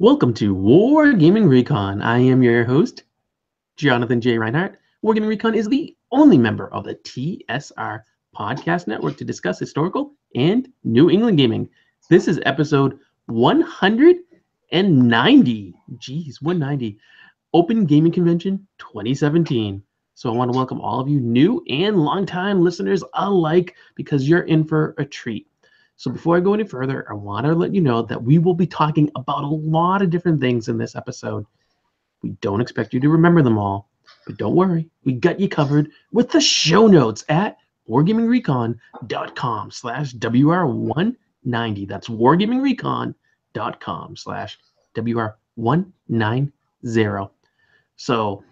Welcome to Wargaming Recon. I am your host, Jonathan J. Reinhart. War Gaming Recon is the only member of the TSR Podcast Network to discuss historical and New England gaming. This is episode 190. Geez, 190. Open Gaming Convention 2017. So I want to welcome all of you new and longtime listeners alike because you're in for a treat. So before I go any further, I want to let you know that we will be talking about a lot of different things in this episode. We don't expect you to remember them all, but don't worry, we got you covered with the show notes at wargamingrecon.com slash WR190. That's wargamingrecon.com slash WR190. So,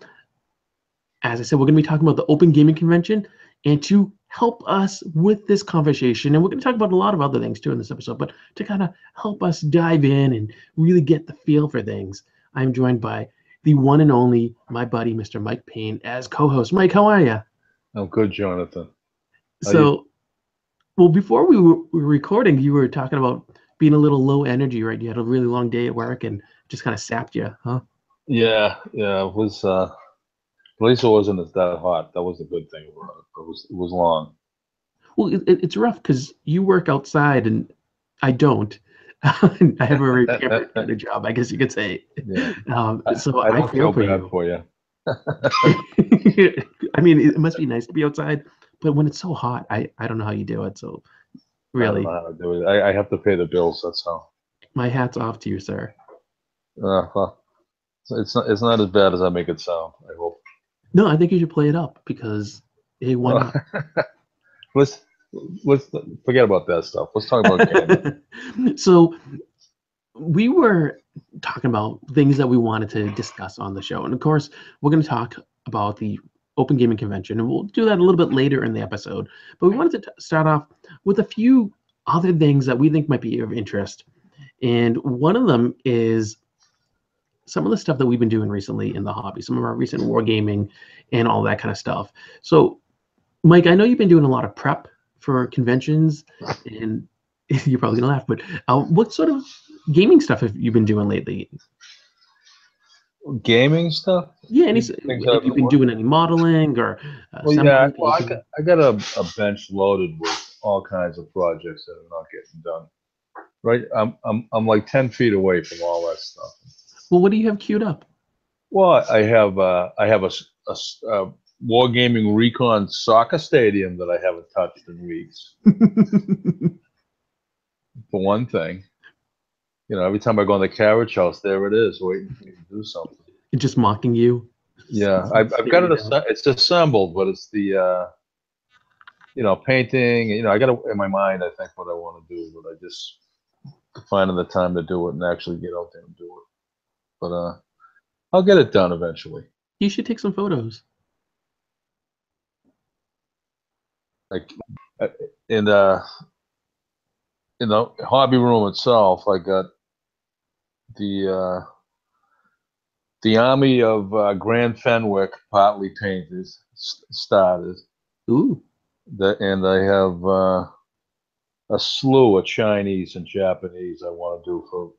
as I said, we're going to be talking about the Open Gaming Convention. And to help us with this conversation, and we're going to talk about a lot of other things too in this episode, but to kind of help us dive in and really get the feel for things, I'm joined by the one and only my buddy, Mr. Mike Payne, as co host. Mike, how are you? I'm good, Jonathan. How So, you- well, before we were were recording, you were talking about being a little low energy, right? You had a really long day at work and just kind of sapped you, huh? Yeah, yeah, it was. Uh, at least it wasn't as that hot. That was a good thing. It was. It was long. Well, it, it- it's rough because you work outside and I don't. I have a kind of job, I guess you could say. Yeah. Um, so I I, don't feel feel for bad you. for you. I mean, it must be nice to be outside, but when it's so hot, I, I don't know how you do it. So, I really, don't know how to do it. I, I have to pay the bills. That's how. my hat's off to you, sir. Uh, well, it's not. It's not as bad as I make it sound. I hope. No, I think you should play it up because hey, why not? let's let's forget about that stuff. Let's talk about gaming. so we were talking about things that we wanted to discuss on the show and of course we're going to talk about the open gaming convention and we'll do that a little bit later in the episode but we wanted to t- start off with a few other things that we think might be of interest and one of them is some of the stuff that we've been doing recently in the hobby some of our recent wargaming and all that kind of stuff so mike i know you've been doing a lot of prep for conventions and you're probably gonna laugh, but uh, what sort of gaming stuff have you been doing lately? gaming stuff. Yeah, any have you been doing any modeling or? Uh, Well, yeah, well, I got, I got a, a bench loaded with all kinds of projects that are not getting done. Right, I'm I'm I'm like ten feet away from all that stuff. Well, what do you have queued up? Well, I have uh, I have a, a a wargaming recon soccer stadium that I haven't touched in weeks. For one thing, you know, every time I go in the carriage house, there it is, waiting for me to do something. It's Just mocking you. Yeah, I've, I've got it. It's assembled, but it's the, uh, you know, painting. You know, I got it in my mind. I think what I want to do, but I just finding the time to do it and actually get out there and do it. But uh, I'll get it done eventually. You should take some photos. Like, uh, in uh, in the hobby room itself, I got the uh, the army of uh, Grand Fenwick partly painted, started. Ooh, that and I have uh, a slew of Chinese and Japanese I want to do for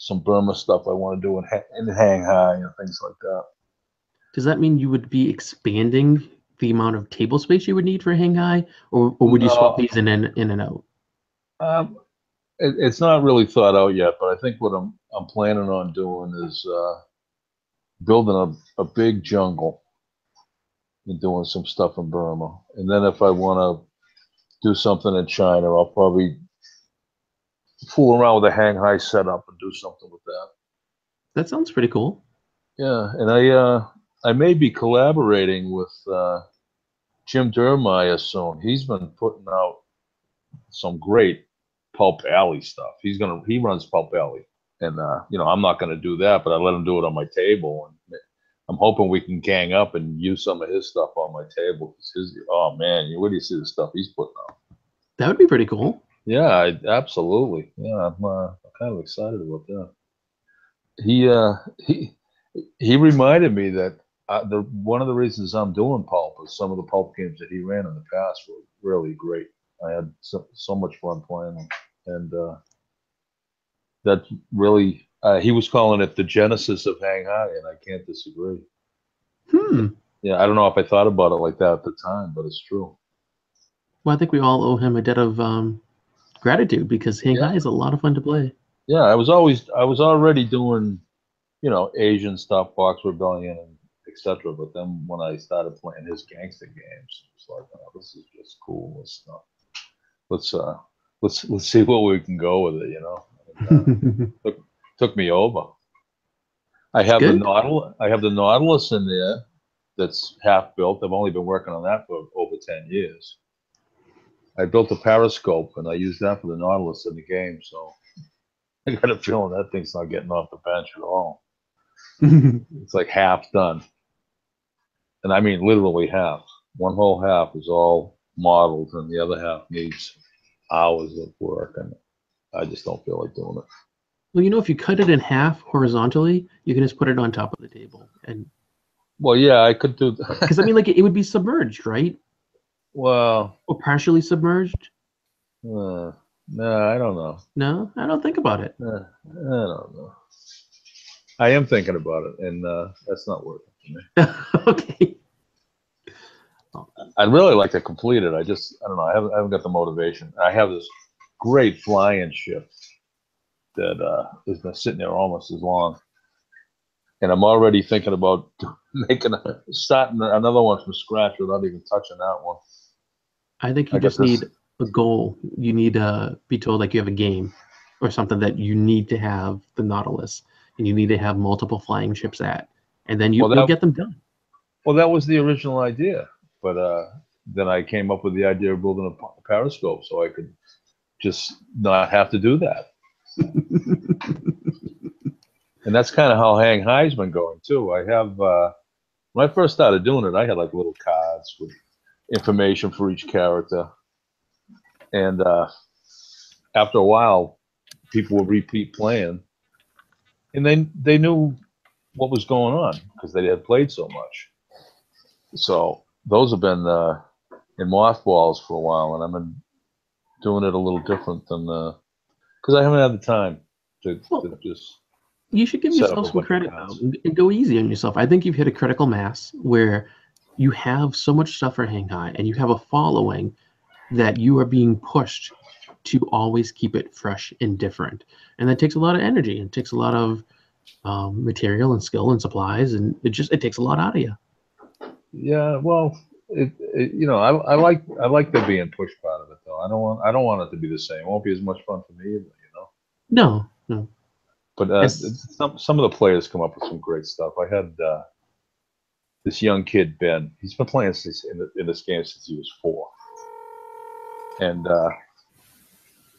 some Burma stuff I want to do in, in Shanghai and things like that. does that mean you would be expanding the amount of table space you would need for Hang High, or, or would you swap these in and in and out? Um, it, it's not really thought out yet, but I think what I'm I'm planning on doing is uh, building a, a big jungle and doing some stuff in Burma, and then if I want to do something in China, I'll probably fool around with a hang high setup and do something with that. That sounds pretty cool. Yeah, and I uh I may be collaborating with uh Jim Dermeyer soon. He's been putting out some great Pulp Alley stuff. He's gonna he runs Pulp Alley. And uh, you know, I'm not gonna do that, but I let him do it on my table and I'm hoping we can gang up and use some of his stuff on my table. His, oh man, where do you see the stuff he's putting out? That would be pretty cool. Yeah, I, absolutely. Yeah, I'm, uh, I'm kind of excited about that. He uh, he he reminded me that uh, the one of the reasons I'm doing pulp is some of the pulp games that he ran in the past were really great. I had so, so much fun playing them, and uh, that really Uh, he was calling it the genesis of Hang High, and I can't disagree. Hmm. Yeah, I don't know if I thought about it like that at the time, but it's true. Well, I think we all owe him a debt of um, gratitude because Hang Yeah. Is a lot of fun to play. Yeah, I was always I was already doing, you know, Asian stuff, Boxer Rebellion, and etc. But then when I started playing his gangster games, it's like, oh, this is just cool. Let's uh, let's uh, let's let's see what we can go with it. You know, and, uh, took me over. I have the Nautilus. I have the Nautilus in there. That's half built. I've only been working on that for over ten years. I built a periscope and I use that for the Nautilus in the game. So I got a feeling that thing's not getting off the bench at all. It's like half done, and I mean literally half. One whole half is all modeled, and the other half needs hours of work, and I just don't feel like doing it. well, you know, if you cut it in half horizontally, you can just put it on top of the table, and Well, yeah, I could do. that. because I mean, like it would be submerged, right, well, or partially submerged. uh, no, I don't know. No, I don't think about it. Uh, I don't know. I am thinking about it, and uh, that's not working for me. okay. I'd really like to complete it. I just, I don't know. I haven't, I haven't got the motivation. I have this great flying ship that uh, has been sitting there almost as long, and I'm already thinking about making a, starting another one from scratch without even touching that one. I think you I just need a goal. You need to be told like you have a game or something that you need to have the Nautilus and you need to have multiple flying ships at, and then you, Well, you'll get them done. Well, that was the original idea, but uh, then I came up with the idea of building a periscope so I could just not have to do that. And that's kind of how Hang High's been going too. I have uh, when I first started doing it, I had like little cards with information for each character, and uh, after a while, people would repeat playing, and then they knew what was going on because they had played so much. So those have been uh, in mothballs for a while, and I've been doing it a little different than because I haven't had the time to, Well, to just. You should give yourself some credit though, and go easy on yourself. I think you've hit a critical mass where you have so much stuff for Hang High and you have a following that you are being pushed to always keep it fresh and different. And that takes a lot of energy. It takes a lot of um, material and skill and supplies, and it just it takes a lot out of you. Yeah, well, it, it you know I, I like I like the being pushed part of it though. I don't want I don't want it to be the same. It won't be as much fun for me, but, you know. No, no. But uh, some some of the players come up with some great stuff. I had uh, this young kid Ben. He's been playing since in, the, in this game since he was four, and uh,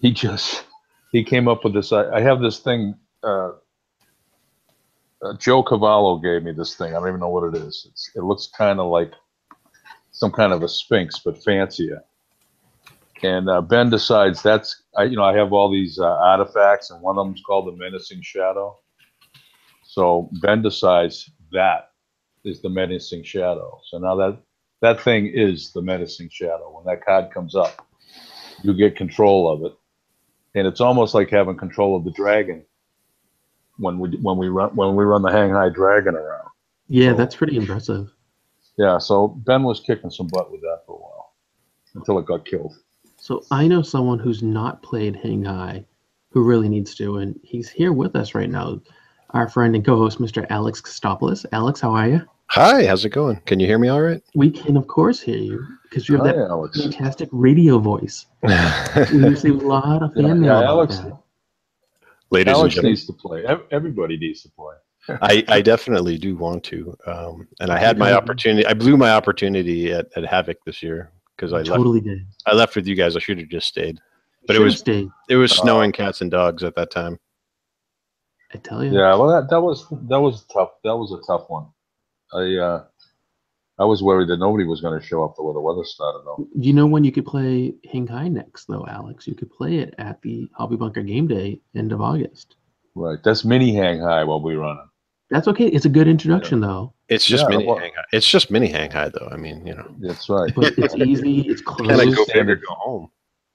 he just he came up with this. I, I have this thing. Uh, uh, Joe Cavallo gave me this thing. I don't even know what it is. It's, it looks kind of like some kind of a sphinx, but fancier. And uh, Ben decides that's I, you know I have all these uh, artifacts, and one of them's called the Menacing Shadow. So Ben decides that is the Menacing Shadow. So now that that thing is the Menacing Shadow. When that card comes up, you get control of it, and it's almost like having control of the dragon when we when we run when we run the Hang High Dragon around. Yeah, So- that's pretty impressive. Yeah, so Ben was kicking some butt with that for a while until it got killed. So I know someone who's not played Hang High who really needs to, and he's here with us right now. Our friend and co-host, Mr. Alex Kostopoulos. Alex, how are you? Hi, how's it going? Can you hear me all right? We can, of course, hear you because you have Hi, that Alex. fantastic radio voice. We receive a lot of Yeah, fan mail yeah, Alex, that. Ladies and Alex gentlemen, needs to play. Everybody needs to play. I, I definitely do want to. Um, and I had my opportunity. I blew my opportunity at, at Havoc this year because I left. totally did. I left with you guys. I should have just stayed. But it was stayed, it was Oh. snowing cats and dogs at that time. I tell you. Yeah, well, that, that was that was tough. That was a tough one. I uh, I was worried that nobody was going to show up the way the weather started. Though. You know when you could play Hang High next, though, Alex? You could play it at the Hobby Bunker Game Day, end of August. Right, that's mini hang high while we running. That's okay. It's a good introduction, though. It's just Yeah, mini well- hang high. It's just mini hang high though. I mean, you know, That's right. But it's easy. It's kind of close. go standard. go home.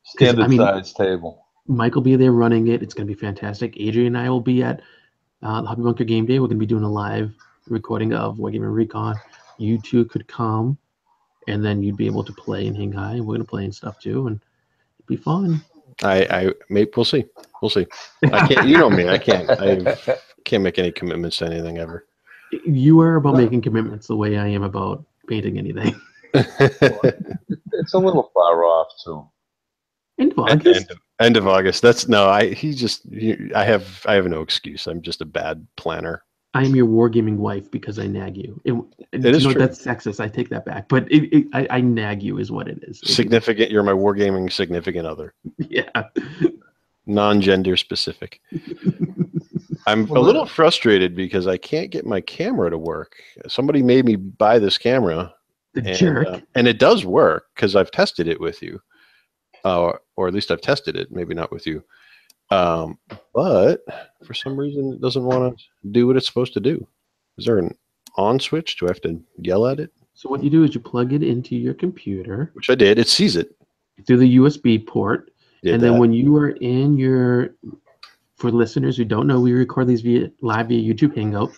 Standard I mean- size table. Mike will be there running it. It's going to be fantastic. Adrian and I will be at uh, the Hobby Bunker Game Day. We're going to be doing a live recording of Wargaming Recon. You two could come, and then you'd be able to play and hang high. And we're going to play and stuff too, and it'd be fun. I, I, maybe we'll see. We'll see. I can't. You know me. I can't. I can't make any commitments to anything ever. You are about making commitments the way I am about painting anything. it's a little far off too. End of end, August. end of, end of August. That's no. I he just. He, I have. I have no excuse. I'm just a bad planner. I am your wargaming wife because I nag you. It, It is you know, true. That's sexist. I take that back. But it, it, I, I nag you is what it is. Significant. You're my wargaming significant other. yeah. Non-gender specific. I'm a Well, little frustrated because I can't get my camera to work. Somebody made me buy this camera, The and, jerk. uh, and it does work because I've tested it with you, uh, or at least I've tested it. Maybe not with you, um, but for some reason it doesn't want to do what it's supposed to do. Is there an on switch? Do I have to yell at it? so what you do is you plug it into your computer Which I did. It sees it. through the USB port, Did and then when you are in your, for listeners who don't know, we record these via live via YouTube Hangout.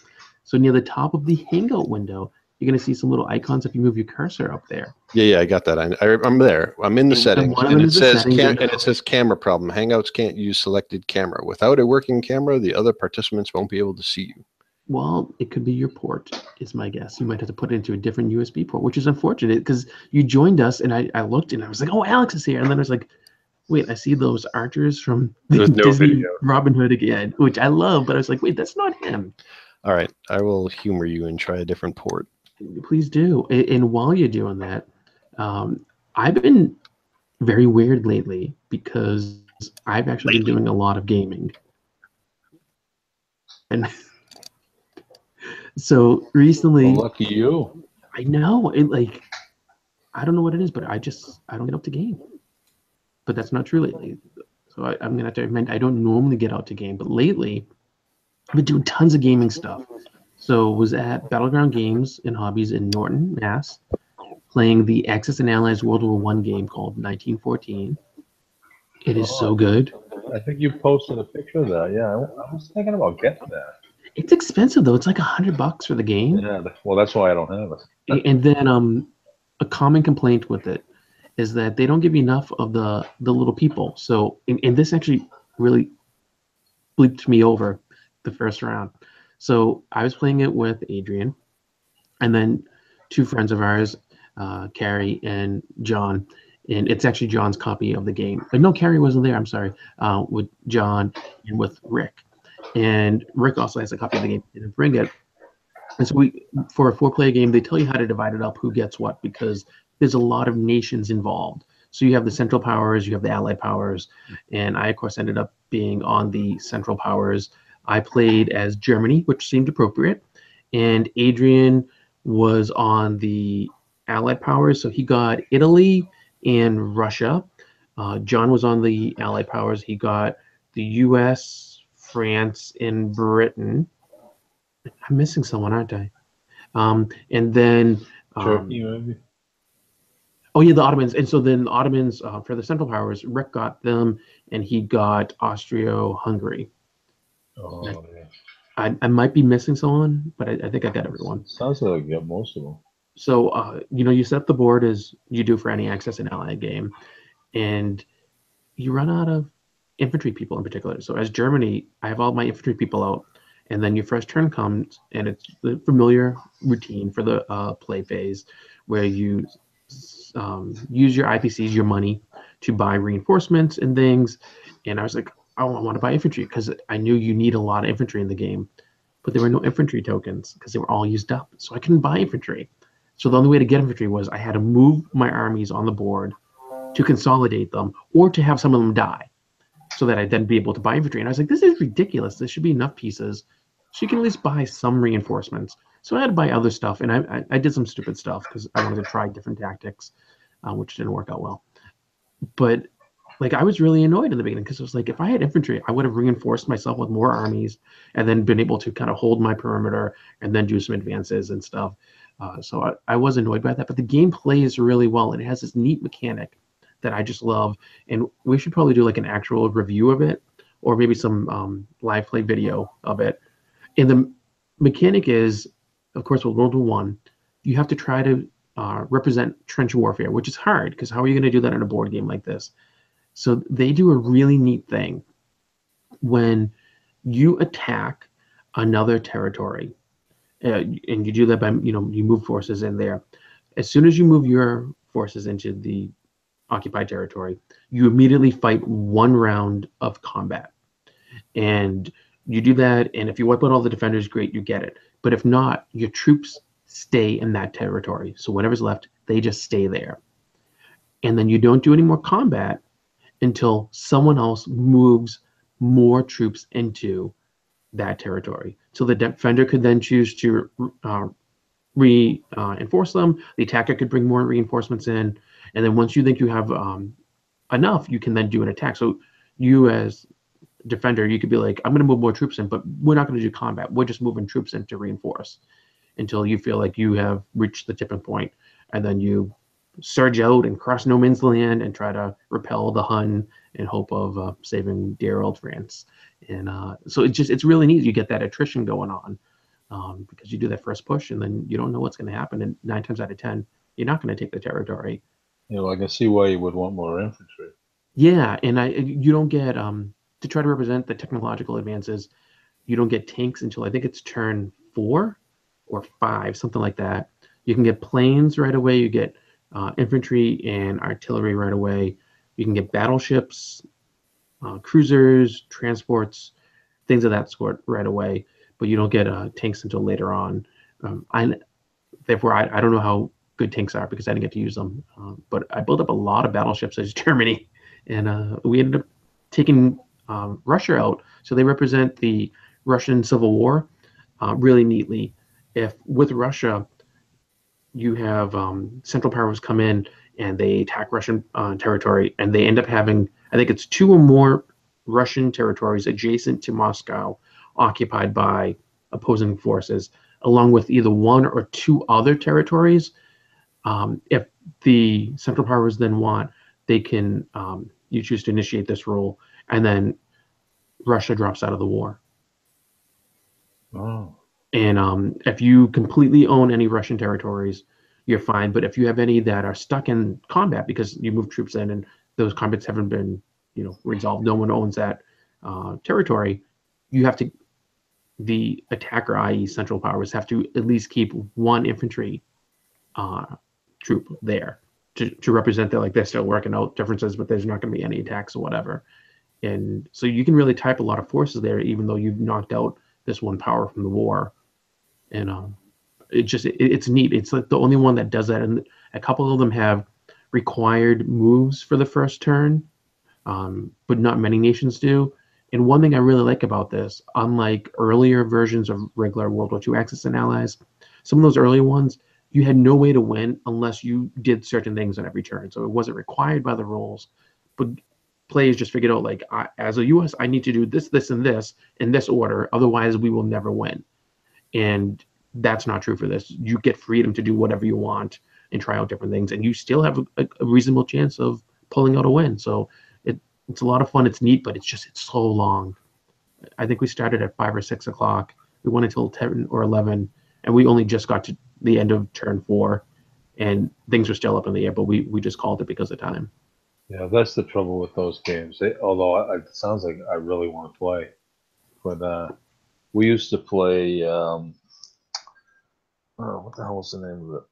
So near the top of the Hangout window, you're gonna see some little icons if you move your cursor up there. Yeah, yeah, I got that. I, I, I'm there. I'm in the And settings, and them it is the says settings, cam- and- and it says camera problem. Hangouts can't use selected camera. Without a working camera, the other participants won't be able to see you. Well, it could be your port, is my guess. You might have to put it into a different USB port, which is unfortunate because you joined us and I, I looked and I was like, oh, Alex is here. And then I was like, wait, I see those archers from the no Disney video. Robin Hood again, which I love, but I was like, wait, that's not him. All right, I will humor you and try a different port. Please do. And while you're doing that, um, I've been very weird lately because I've actually been doing a lot of gaming. And so recently, Well, lucky you. I know it like I don't know what it is, but I just I don't get up to game. But that's not true lately. So I, I'm gonna have to admit I don't normally get out to game, but lately I've been doing tons of gaming stuff. So was at Battleground Games and Hobbies in Norton, Mass, playing the Axis and Allies World War One game called 1914. It is so good. I think you posted a picture of that. Yeah, I, I was thinking about getting that. It's expensive though. It's like a hundred bucks for the game. Yeah. Well, that's why I don't have it. And then um a common complaint with it is that they don't give you enough of the the little people so and, and this actually really bleeped me over the first round so i was playing it with adrian and then two friends of ours uh, carrie and john. And it's actually john's copy of the game. But no carrie wasn't there i'm sorry uh, with john and with rick. And rick also has a copy of the game. Didn't bring it. And so we, for a four-player game, they tell you how to divide it up, who gets what, because there's a lot of nations involved. So you have the Central Powers, you have the Allied Powers, and I, of course, ended up being on the Central Powers. I played as Germany, which seemed appropriate, and Adrian was on the Allied Powers, so he got Italy and Russia. Uh, John was on the Allied Powers. He got the U.S., France, and Britain. I'm missing someone, aren't I? Um, and then um. Oh yeah, the Ottomans. And so then the Ottomans uh, for the Central Powers, Rick got them, and he got Austria-Hungary. Oh, yeah. I, I might be missing someone, but I, I think I got everyone. Sounds like you got most of them. So uh, you know, you set the board as you do for any Axis and Allied game, and you run out of infantry people in particular. So as Germany, I have all my infantry people out, and then your first turn comes, and it's the familiar routine for the uh, play phase, where you um, use your IPCs, your money, to buy reinforcements and things. And I was like, I want to buy infantry because I knew you need a lot of infantry in the game, but there were no infantry tokens because they were all used up, so I couldn't buy infantry. So the only way to get infantry was I had to move my armies on the board to consolidate them or to have some of them die so that I'd then be able to buy infantry. And I was like, this is ridiculous. There should be enough pieces so you can at least buy some reinforcements. So I had to buy other stuff, and I, I, I did some stupid stuff because I wanted to try different tactics, uh, which didn't work out well. But like I was really annoyed in the beginning because it was like if I had infantry, I would have reinforced myself with more armies and then been able to kind of hold my perimeter and then do some advances and stuff. Uh, so I, I was annoyed by that, but the game plays really well. and It has this neat mechanic that I just love, and we should probably do like an actual review of it, or maybe some um, live play video of it. and the mechanic is, of course, with World War One, you have to try to uh, represent trench warfare, which is hard because how are you going to do that in a board game like this? So they do a really neat thing when you attack another territory, uh, and you do that by you know you move forces in there. As soon as you move your forces into the occupied territory, you immediately fight one round of combat, and you do that. And if you wipe out all the defenders, great, you get it. But if not, your troops stay in that territory. So whatever's left, they just stay there. And then you don't do any more combat until someone else moves more troops into that territory. So the defender could then choose to uh, reinforce uh, them. The attacker could bring more reinforcements in, and then once you think you have um, enough, you can then do an attack. So you as defender, you could be like, I'm going to move more troops in, but we're not going to do combat. We're just moving troops in to reinforce until you feel like you have reached the tipping point, and then you surge out and cross no man's land and try to repel the Hun in hope of uh, saving dear old France. And uh, so it's just it's really neat. You get that attrition going on um, because you do that first push, and then you don't know what's going to happen. And nine times out of ten, you're not going to take the territory. You know, I can see why you would want more infantry. Yeah, and I you don't get um, to try to represent the technological advances. You don't get tanks until I think it's turn four or five, something like that. You can get planes right away. You get uh, infantry and artillery right away. You can get battleships, uh, cruisers, transports, things of that sort right away. But you don't get uh, tanks until later on. Um, I, therefore, I, I don't know how good tanks are because I didn't get to use them. Uh, but I built up a lot of battleships as Germany, and uh, we ended up taking um, Russia out. So they represent the Russian Civil War uh, really neatly if with Russia, you have um, Central Powers come in and they attack Russian uh, territory, and they end up having, I think it's two or more Russian territories adjacent to Moscow occupied by opposing forces, along with either one or two other territories. Um, if the Central Powers then want, they can um, you choose to initiate this rule, and then Russia drops out of the war. Oh. And um, if you completely own any Russian territories, you're fine. But if you have any that are stuck in combat because you move troops in and those combats haven't been, you know, resolved, no one owns that uh, territory, you have to, the attacker, i.e., Central Powers, have to at least keep one infantry uh, troop there to, to represent that like they're still working out differences, but there's not going to be any attacks or whatever. And so you can really type a lot of forces there, even though you've knocked out this one power from the war and um, it just it, it's neat. It's like the only one that does that, and a couple of them have required moves for the first turn, um, but not many nations do. And one thing I really like about this, unlike earlier versions of regular World War II Axis and Allies, some of those early ones, you had no way to win unless you did certain things on every turn. So it wasn't required by the rules, but players just figured out like, I, as a US, I need to do this, this, and this in this order. Otherwise, we will never win. And that's not true for this. You get freedom to do whatever you want and try out different things, and you still have a, a reasonable chance of pulling out a win. So it, it's a lot of fun. It's neat, but it's just it's so long. I think we started at five or six o'clock. We went until ten or eleven, and we only just got to the end of turn four, and things were still up in the air. But we we just called it because of time. Yeah, that's the trouble with those games. Although it sounds like I really want to play, but uh, we used to play. Um, oh, what the hell was the name of it?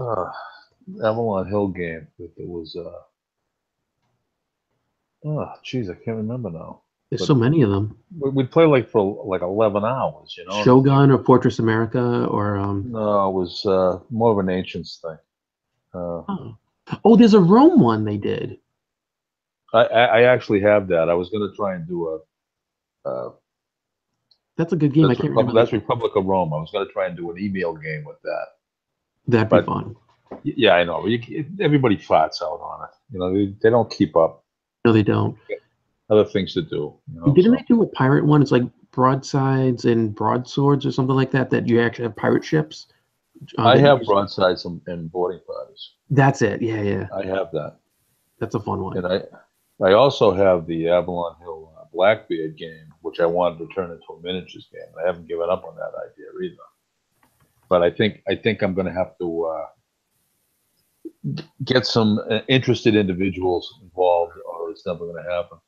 Uh, Avalon Hill game. It was. Uh, oh, jeez, I can't remember now. There's But- so many of them. We- We'd play like for like eleven hours, you know. Shogun or Fortress America or um. No, it was uh, more of an ancients thing. Uh, Oh. oh, there's a Rome one they did. I, I I actually have that. I was gonna try and do a. Uh, That's a good game. I can't Republic, remember. that's Republic of Rome. I was gonna try and do an email game with that. That'd be fun. Yeah, I know. You, everybody farts out on it. You know, they, they don't keep up. No, they don't. Other things to do. You know, Didn't so- they do a pirate one? It's like broadsides and broadswords or something like that. That you actually have pirate ships. Uh, I have broadsides and, and boarding parties. That's it. Yeah, yeah. I have that, That's a fun one. and I I also have the Avalon Hill Blackbeard game, which I wanted to turn into a miniatures game. I haven't given up on that idea either. But I think I think I'm going to have to uh, get some uh, interested individuals involved, or it's never going to happen.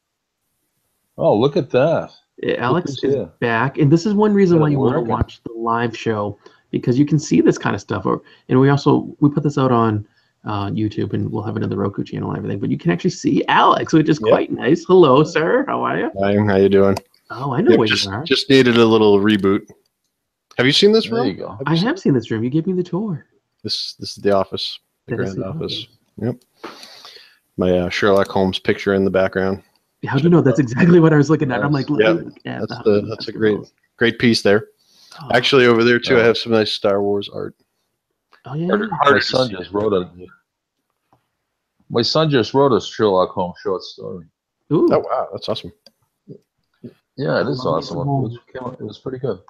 Oh, look at that! Yeah, Alex is here. back, and this is one reason why you want to watch the live show because you can see this kind of stuff. Or and we also we put this out on uh, YouTube, and we'll have it in the Roku channel and everything. But you can actually see Alex, which is Yep. quite nice. Hello, sir. How are you? Hi, how you doing? Oh, I know Yep, where just, you are. just needed a little reboot. Have you seen this There room? you go. I have seen this room. You gave me the tour. This this is the office, the That is grand the office. Yep. My uh, Sherlock Holmes picture in the background. How do you know that's exactly what I was looking at? I'm like, Yep. let me look at That's the the that's a great great piece there. Oh, Actually, over there too, I have some nice Star Wars art. Oh yeah. Harder, My harder to son see. just wrote a. My son just wrote a Sherlock Holmes short story. Ooh. Oh wow, that's awesome. Yeah, it is awesome. It was, came out- it was pretty good.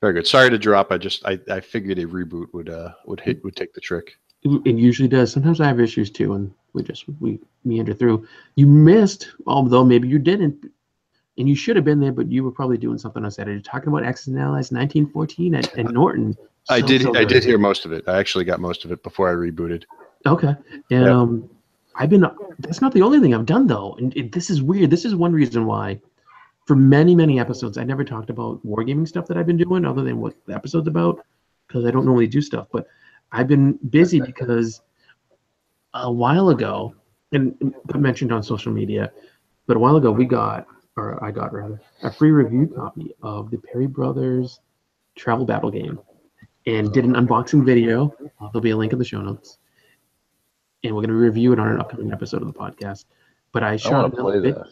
Very good. Sorry to drop. I just I, I figured a reboot would uh would hit would take the trick. It usually does. Sometimes I have issues too, and we just we meander through. You missed, although maybe you didn't, and you should have been there, but you were probably doing something on Saturday, talking about Axis and Allies 1914 at, at Norton. I did I did hear most of it. I actually got most of it before I rebooted. Okay, and Yep. um, I've been. That's not the only thing I've done though, and it, this is weird. This is one reason why, for many many episodes, I never talked about wargaming stuff that I've been doing, other than what the episode's about, because I don't normally do stuff. But I've been busy because a while ago, and I mentioned on social media, but a while ago we got, or I got rather, a free review copy of the Perry Brothers travel battle game, and did an unboxing video. Uh, there'll be a link in the show notes and we're going to review it on an upcoming episode of the podcast. But I shot want to another play that.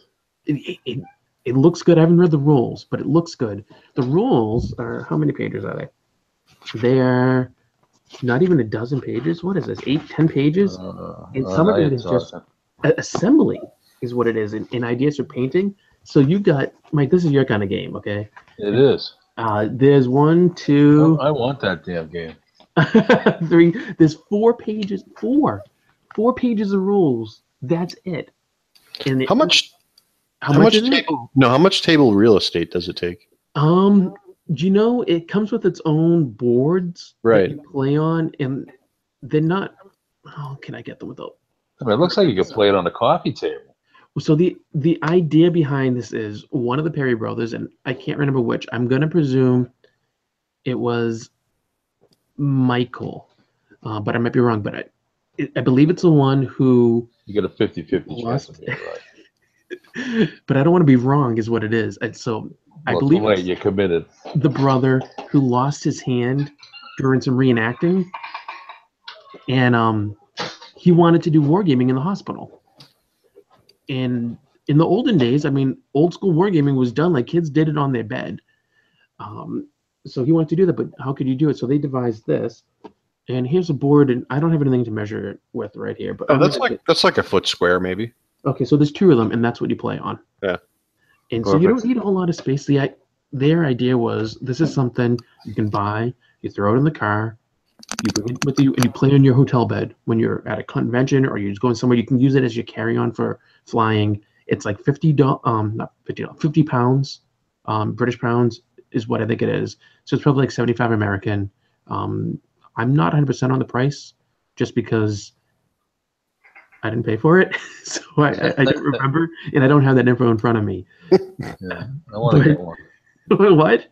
It, it, it, it looks good. I haven't read the rules, but it looks good. The rules are how many pages are they? They are not even a dozen pages. What is this? Eight, ten pages? Uh, And uh, some of now it just- A- assembly is what it is, and, and ideas for painting. So you got Mike. This is your kind of game, okay? It is. Uh, there's one, two, I want that damn game. three. There's four pages. Four, four pages of rules. That's it. And it- How much How, how much, much is it? table no, how much table real estate does it take? Um, do you know it comes with its own boards that Right. you play on, and they're not. Oh, can I get them without? I mean, it looks like you could play it on a coffee table. So the the idea behind this is one of the Perry brothers, and I can't remember which. I'm gonna presume it was Michael, uh, but I might be wrong. But I, I believe it's the one who. You get a 50 50 chance of being right. But I don't want to be wrong, is what it is. And so I believe late, you're committed. the brother who lost his hand during some reenacting and um he wanted to do wargaming in the hospital and in the olden days i mean old school wargaming was done like kids did it on their bed um so he wanted to do that but how could you do it so they devised this and here's a board and i don't have anything to measure it with right here but Oh, that's like that's like a foot square, maybe. Okay, so there's two of them, and that's what you play on. Yeah. And so you don't need a whole lot of space. The i- their idea was this is something you can buy, you throw it in the car, you bring it with you, and you play on your hotel bed when you're at a convention or you're just going somewhere. You can use it as your carry-on for flying. It's like fifty um, not fifty fifty pounds, um, British pounds is what I think it is. So it's probably like seventy-five American. Um, I'm not 100 percent on the price, just because I didn't pay for it, so I, I, I don't remember, and I don't have that info in front of me. Yeah, I want to get one. what?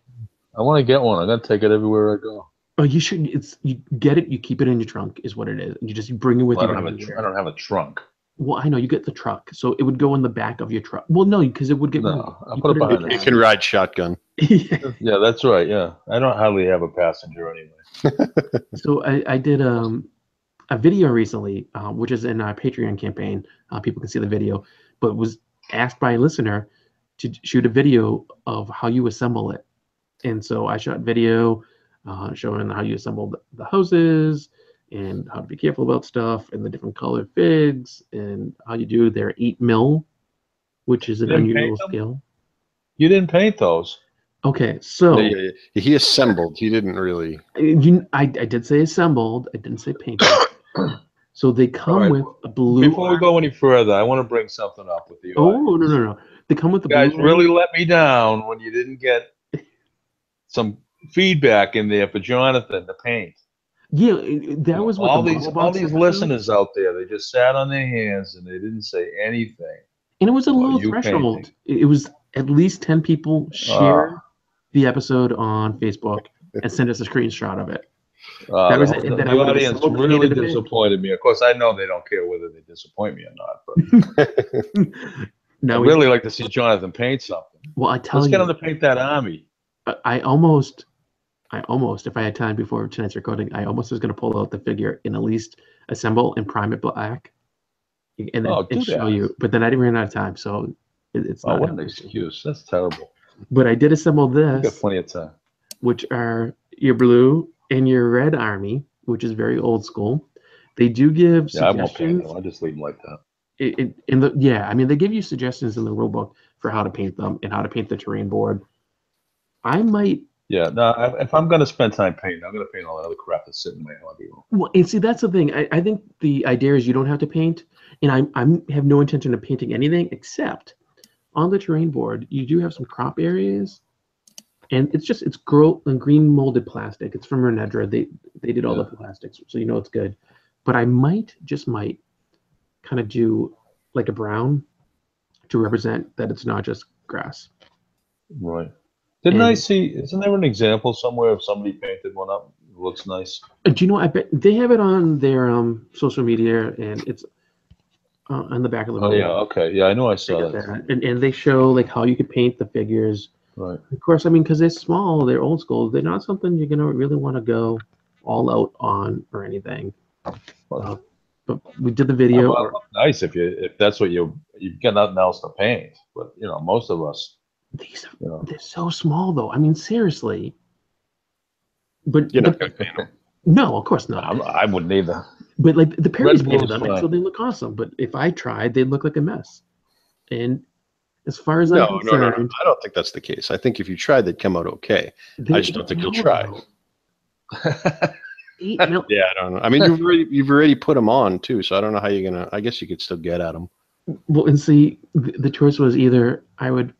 I want to get one. I'm gonna take it everywhere I go. Oh, you should. It's you get it. You keep it in your trunk, is what it is. You just you bring it with Well, I you. don't have a. Tr- I don't have a trunk. Well, I know you get the truck, so it would go in the back of your truck. Well, no, because it would get. No, I'll you put it in behind the- the You can ride shotgun. Yeah. Yeah, that's right. Yeah, I don't hardly have a passenger anyway. So I, I did um, a video recently, uh, which is in our Patreon campaign. Uh, people can see the video, but was asked by a listener to shoot a video of how you assemble it. And so I shot video uh, showing how you assemble the, the houses and how to be careful about stuff and the different colored figs and how you do their eight mil, which is an Didn't paint unusual them? scale. You didn't paint those. Okay, so Yeah, yeah, yeah. He assembled. He didn't really. you, I, I did say assembled. I didn't say painted. so they come All right. with a blue. Before we go any further, I want to bring something up with you. Oh no no no! They come with the You guys Blu-ray. really let me down when you didn't get some feedback in there for Jonathan to paint. Yeah, that was what all the these all these listeners out there. They just sat on their hands and they didn't say anything. and it was a low threshold. painting. It was at least ten people share the episode on Facebook and send us a screenshot of it. Uh, That was the, it, that would've audience really hated a bit. disappointed me. Of course, I know they don't care whether they disappoint me or not, but No, I'd really like to see Jonathan paint something. well, I tell Let's you, get him to paint that army. I almost, I almost, if I had time before tonight's recording, I almost was going to pull out the figure and at least assemble and prime it black, and then Oh, and show that. you. But then I didn't run out of time, so it, it's Oh, not. what an excuse! That's terrible. But I did assemble We got this, plenty of time. which are your blue and your red army, which is very old school. They do give Yeah, I suggestions. them. I'll just leave them like that. it, it, in the yeah, I mean they give you suggestions in the rule book for how to paint them and how to paint the terrain board. I might Yeah, no. If I'm gonna spend time painting, I'm gonna paint all that other crap that's sitting in my hobby room. well and see that's the thing. I, I think the idea is you don't have to paint, and I I'm have no intention of painting anything except on the terrain board. You do have some crop areas, and it's just it's grow and green molded plastic. It's from Renedra. They they did all the plastics, so you know it's good. But I might just might kind of do like a brown to represent that it's not just grass. Right. Didn't I see? Isn't there an example somewhere of somebody painted one up? It looks nice. Uh, Do you know? I bet they have it on their um social media, and it's uh, on the back of the. Oh book. yeah. Okay. Yeah, I know I saw that. that. And and they show like how you could paint the figures. Right. Of course, I mean because they're small, they're old school. They're not something you're gonna really want to go all out on or anything. Well, But we did the video. well, nice if you if that's what you you've got nothing else to paint. But you know, most of us, These you know, they're so small though. I mean seriously. But, You're not going to paint them. no, of course not. I'm, I wouldn't either. But like the Perry's Bull's them, so they look awesome. But if I tried, they'd look like a mess. And as far as I'm No, no, no, no. concerned, I don't think that's the case. I think if you tried, they'd come out okay. they- I just don't think you'll try. Eight Yeah, I don't know. I mean, you've already you've already put them on too, so I don't know how you're gonna. I guess you could still get at them. Well, and see, the, the choice was either I would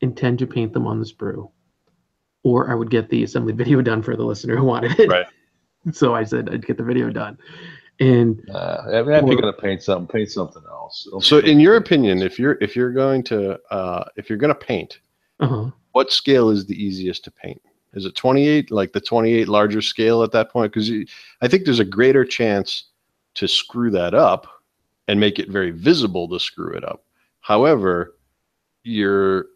intend to paint them on the sprue, or I would get the assembly video done for the listener who wanted it. Right. So I said I'd get the video done, and Uh, I mean, if Or- you're gonna paint something, paint something else. Don't So, in your opinion, if you're if you're going to uh, if you're going to paint, uh what scale is the easiest to paint? Is it 28, like the 28 larger scale at that point? Because I think there's a greater chance to screw that up and make it very visible to screw it up. However, you're the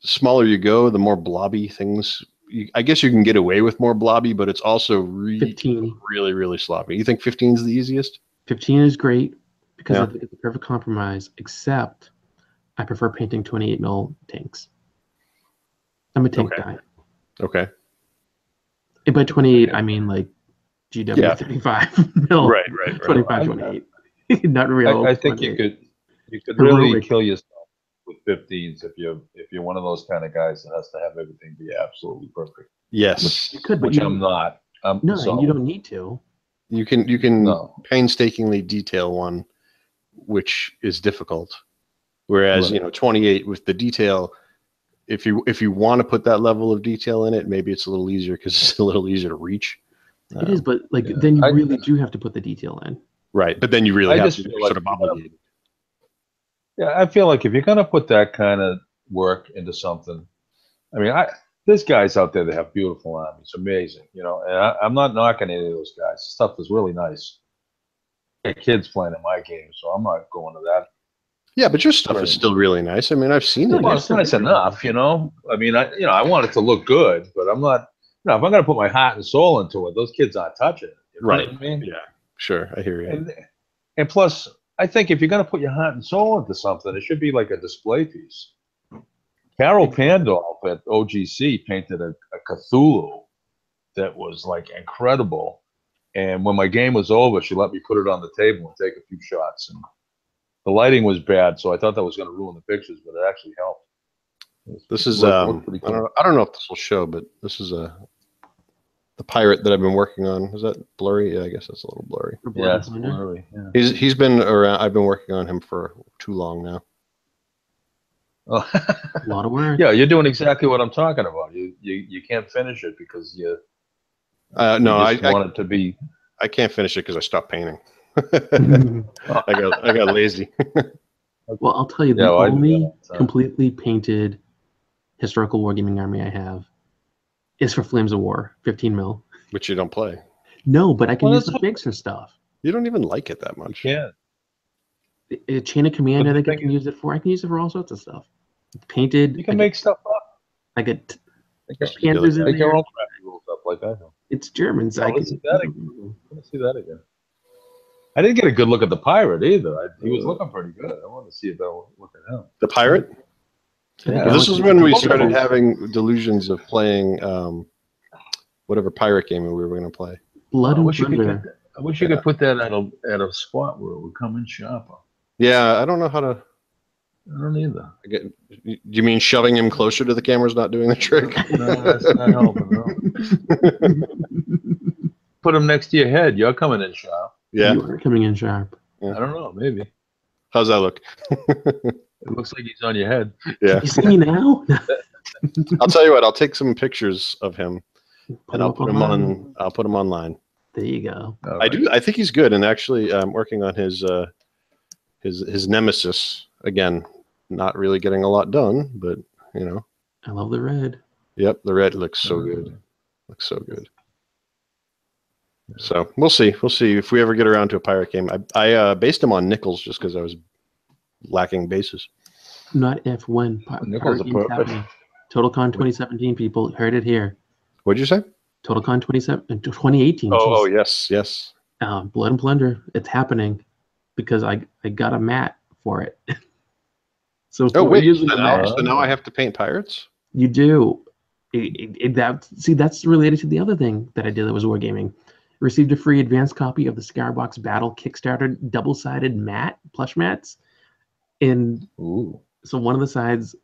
smaller you go, the more blobby things. You, I guess you can get away with more blobby, but it's also re- 15. really, really sloppy. You think 15 is the easiest? 15 is great because Yeah. I think it's a perfect compromise. Except I prefer painting 28 mil tanks. I'm a tank Okay. guy. Okay. And by 28, I mean like GW Yeah. 35 mil. Right, right, right. 25, 28. Not real. I, I think you could you could really kill yourself with 15s if you if you're one of those kind of guys that has to have everything be absolutely perfect. Yes. You could, but Which you I'm don't, not. I'm no, so, you don't need to. You can you can No. painstakingly detail one, which is difficult. Whereas Right. you know 28 with the detail, if you if you want to put that level of detail in it, maybe it's a little easier because it's a little easier to reach. It is, um, but like yeah. then you I- really do have to put the detail in. right, but then you really I have to feel sort like of you gotta- obligated. Yeah, I feel like if you're gonna put that kind of work into something, I mean, I there's guys out there that have beautiful armies, amazing, you know. And I, I'm not knocking any of those guys. Stuff is really nice. Got kids playing in my game, so I'm not going to that. Yeah, but your stuff is still really nice. I mean, I've seen it. Well, it's nice enough, you know. I mean, I you know, I want it to look good, but I'm not. You know, if I'm gonna put my heart and soul into it, those kids aren't touching it. You know Right. What I mean? Yeah, sure, I hear you. And, and plus, I think if you're going to put your heart and soul into something, it should be like a display piece. Carol Pandolf at OGC painted a, a Cthulhu that was like incredible. And when my game was over, she let me put it on the table and take a few shots. And the lighting was bad, so I thought that was going to ruin the pictures, but it actually helped. This is um, pretty I don't I don't know if this will show, but this is a the pirate that I've been working on. Is that blurry? Yeah, I guess that's a little blurry. Yeah, Blood it's blurry, yeah. He's he's been around. I've been working on him for too long now. Oh. A lot of work. yeah, you're doing exactly what I'm talking about. You you, you can't finish it because you, Uh, no, you I, just I want it to be. I can't finish it because I stopped painting. I got I got lazy. Well, I'll tell you, the Yeah, well, that only all the time. completely painted historical wargaming army I have is for Flames of War, 15 mil. Which you don't play. No, but I can Well, use the figs for stuff. You don't even like it that much. Yeah. A chain of command, But I think I thing can use it for. I can use it for all sorts of stuff. Painted. You I can get- make stuff up. I get Make, your- Panthers in make your there. own crafty rules up like I do. It's Germans. Oh, I is can, that I want to see that again. I didn't get a good look at the pirate either. I, he was uh, looking pretty good. I want to see if I'll look at him. The pirate. Yeah. This is when we started having delusions of playing um, whatever pirate game we were going to play. Blood I and wish you could Thunder. I wish you could put that at a at a spot where it would come in sharper. Yeah, I don't know how to. I don't either. I get, do you mean shoving him closer to the camera's not doing the trick? No, that's not helping. No. Put him next to your head. You're coming in sharp. yeah. You are coming in sharp. I don't know. Maybe How's that look? it looks like he's on your head. Yeah. You see me now? I'll tell you what. I'll take some pictures of him and I'll put him online. on. I'll put him online. There you go. All I right. do. I think he's good, and actually, I'm working on his uh, his his nemesis again. Not really getting a lot done, but you know. I love the red. Yep, the red looks so good. Looks so good. So we'll see. We'll see if we ever get around to a pirate game. I I uh, based him on nickels just because I was lacking bases. Not if, when. Pi- Nickels are Pirate Game's TotalCon 2017, people heard it here. What'd you say? TotalCon 27, uh, 2018. Oh, oh yes, yes. Uh, Blood and Plunder. It's happening because I I got a mat for it. so Oh we're wait, so using the now, mat. so now I have to paint pirates. You do. It, it, it- that see that's related to the other thing that I did that was wargaming. Received a free advanced copy of the Scarbox Battle Kickstarter double-sided mat plush mats, and Ooh. so one of the sides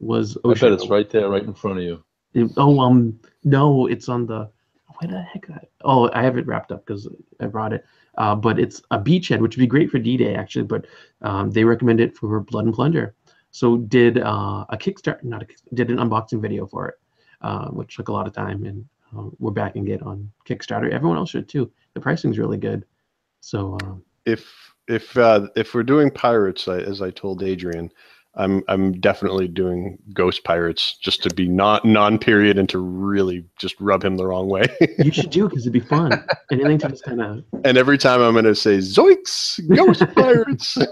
was I bet it's right there, right in front of you. It- oh um no, it's on the where the heck? I, oh, I have it wrapped up because I brought it. Uh, but it's a beachhead, which would be great for D-Day actually. But um, they recommend it for Blood and Plunder. So did uh, a Kickstarter, not a did an unboxing video for it, uh, which took a lot of time, and uh, we're backing it on Kickstarter. Everyone else should too. The pricing's really good. So um, If if uh, if we're doing pirates, I, as I told Adrian, I'm I'm definitely doing ghost pirates just to be not non-period and to really just rub him the wrong way. you should do because it'd be fun. Anything to just kind of and every time I'm going to say Zoinks, ghost pirates.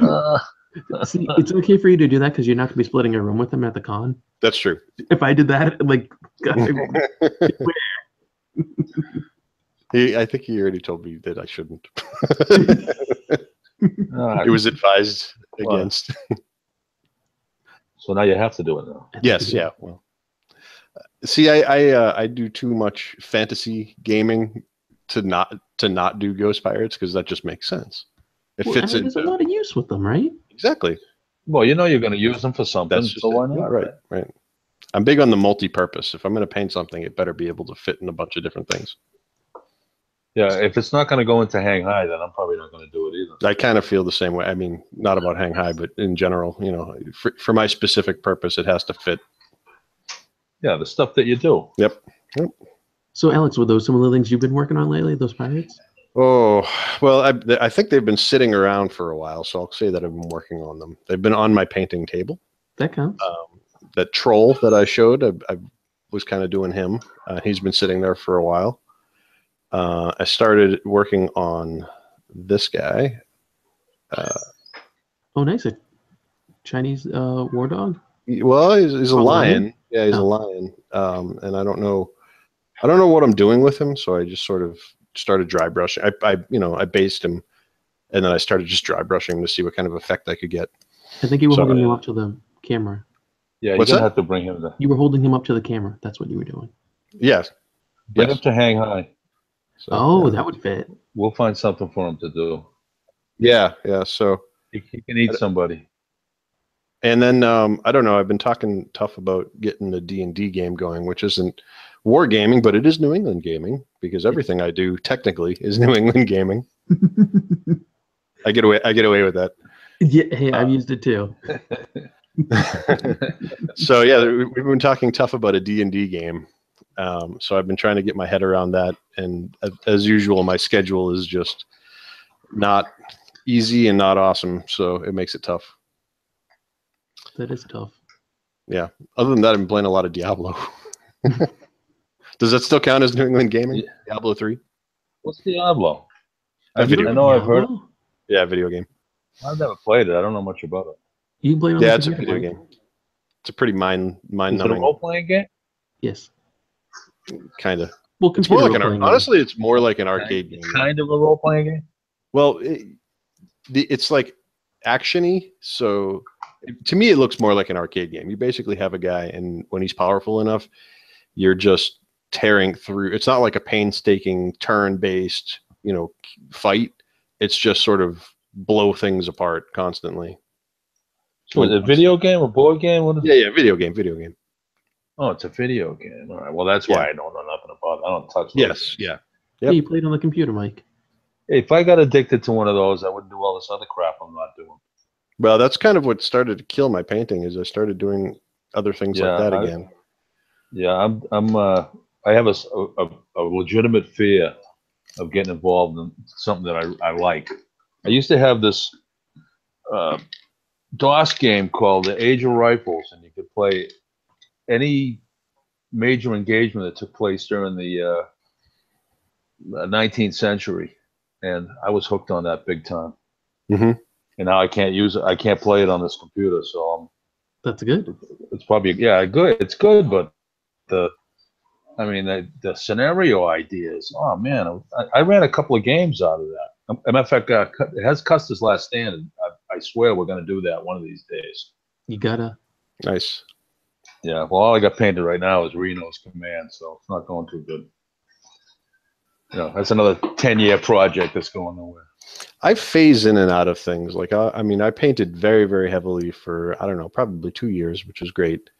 Uh, see. It's okay for you to do that because you're not gonna be splitting a room with them at the con. That's true. If I did that, like, He, I think he already told me that I shouldn't. all it was advised Well, against. So now you have to do it now. Yes, yeah. Well, see, I I, uh, I do too much fantasy gaming to not to not do Ghost Pirates because that just makes sense. It Well, I fits mean, in there's a lot of use with them, right? exactly. Well, you know you're going to use them for something, That's just so why it. not? right, right. I'm big on the multi-purpose. If I'm going to paint something, it better be able to fit in a bunch of different things. Yeah, if it's not going to go into Hang High, then I'm probably not going to do it either. I kind of feel the same way. I mean, not about Hang High, but in general, you know, for, for my specific purpose, it has to fit. Yeah, the stuff that you do. Yep. yep. So, Alex, were those some of the things you've been working on lately? Those pirates? Oh, well, I, I think they've been sitting around for a while, so I'll say that I've been working on them. They've been on my painting table. That counts. Um, that troll that I showed, I, I was kind of doing him. Uh, he's been sitting there for a while. Uh, I started working on this guy. Uh, oh, nice. A Chinese uh, war dog. well, he's, he's a A lion? lion. Yeah, he's a Oh. lion. Um, and I don't know, I don't know what I'm doing with him, so I just sort of started dry brushing. I, I, you know, I based him, and then I started just dry brushing him to see what kind of effect I could get. I think you were So- holding him up to the camera. Yeah, you're gonna have to bring him to, You were holding him up to the camera. That's what you were doing. Yes. bring Yes. him to Hang High. So, Oh, yeah. that would fit. We'll find something for him to do. yeah, yeah. So. He, he can eat somebody. And then um, I don't know. I've been talking tough about getting the D and D game going, which isn't war gaming, but it is New England gaming because everything I do technically is New England gaming. I get away. I get away with that. yeah, hey, I've Uh, used it too. so yeah, we- we've been talking tough about a D and D game. Um, so I've been trying to get my head around that, and a- as usual, my schedule is just not easy and not awesome. So it makes it tough. That is tough. Yeah. Other than that, I've been playing a lot of Diablo. Does that still count as New England gaming? Yeah. Diablo three? What's Diablo? A I, video I know I've heard. Diablo? Yeah, video game. I've never played it. I don't know much about it. You can play it on Yeah, it's a video right? game. It's a pretty mind mind Is it a numbing role playing game? Yes. Kind of. Well, It's more like an game. honestly, it's more like an arcade game. Kind of a role playing game. Well, it, the, it's like actiony. So to me, it looks more like an arcade game. You basically have a guy, and when he's powerful enough, you're just tearing through. It's not like a painstaking turn-based, you know, fight. It's just sort of blow things apart constantly. So is it a video game or board game? What is Yeah, yeah, video game, video game. Oh, it's a video game. All right. Well, that's why I don't know nothing about it. I don't touch. those Yes, games. yeah. Yeah, you played on the computer, Mike. If I got addicted to one of those, I wouldn't do all this other crap I'm not doing. Well, that's kind of what started to kill my painting. Is I started doing other things Yeah, like that I- again. Yeah, I'm. I'm. Uh, I have a legitimate fear of getting involved in something that I, I like. I used to have this uh, DOS game called the Age of Rifles, and you could play any major engagement that took place during the uh, 19th century, and I was hooked on that big time. Mhm. And now I can't use it. I can't play it on this computer, so I'm That's good. it's probably yeah good it's good but the i mean the, the scenario ideas oh man I, I ran a couple of games out of that as a matter of fact uh, it has custer's last stand and I, I swear we're going to do that one of these days You gotta. Nice. Yeah well all i got painted right now is reno's command so it's not going too good know that's another 10 year project that's going nowhere I phase in and out of things. Like I, I mean, I painted very, very heavily for I don't know, probably two years, which was great.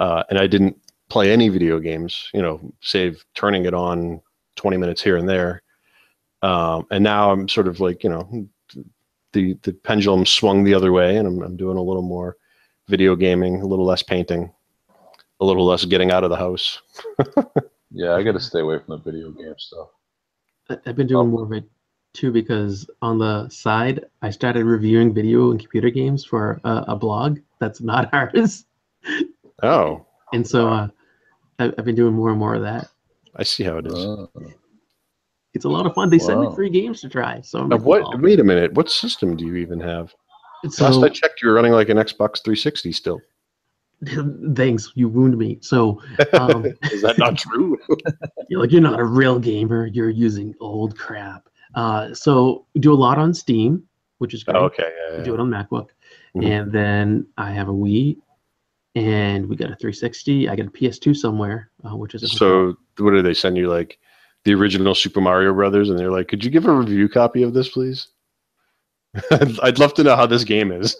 Uh, and I didn't play any video games. You know, save turning it on twenty minutes here and there. Um, and now I'm sort of like you know, the the pendulum swung the other way, and I'm I'm doing a little more video gaming, a little less painting, a little less getting out of the house. yeah i got to stay away from the video game stuff I- I've been doing Oh. more of it too because on the side, I started reviewing video and computer games for a, a blog that's not ours, Oh, and so uh, I, I've been doing more and more of that. I see how it is. Uh, It's a lot of fun. They send me free games to try. So I'm like, what? "Well." Wait a minute. What system do you even have? So Last I checked, you were running like an Xbox 360 still. thanks, you wound me. So um, Is that not true? you're like you're not a real gamer. You're using old crap. Uh, so do a lot on Steam, which is great. Oh, okay. yeah, yeah. do it on MacBook, Mhm. and then I have a Wii, and we got a 360. I got a PS2 somewhere, uh, which is a So, what do they send you? Like the original Super Mario Brothers, and they're like, "Could you give a review copy of this, please?" I'd love to know how this game is.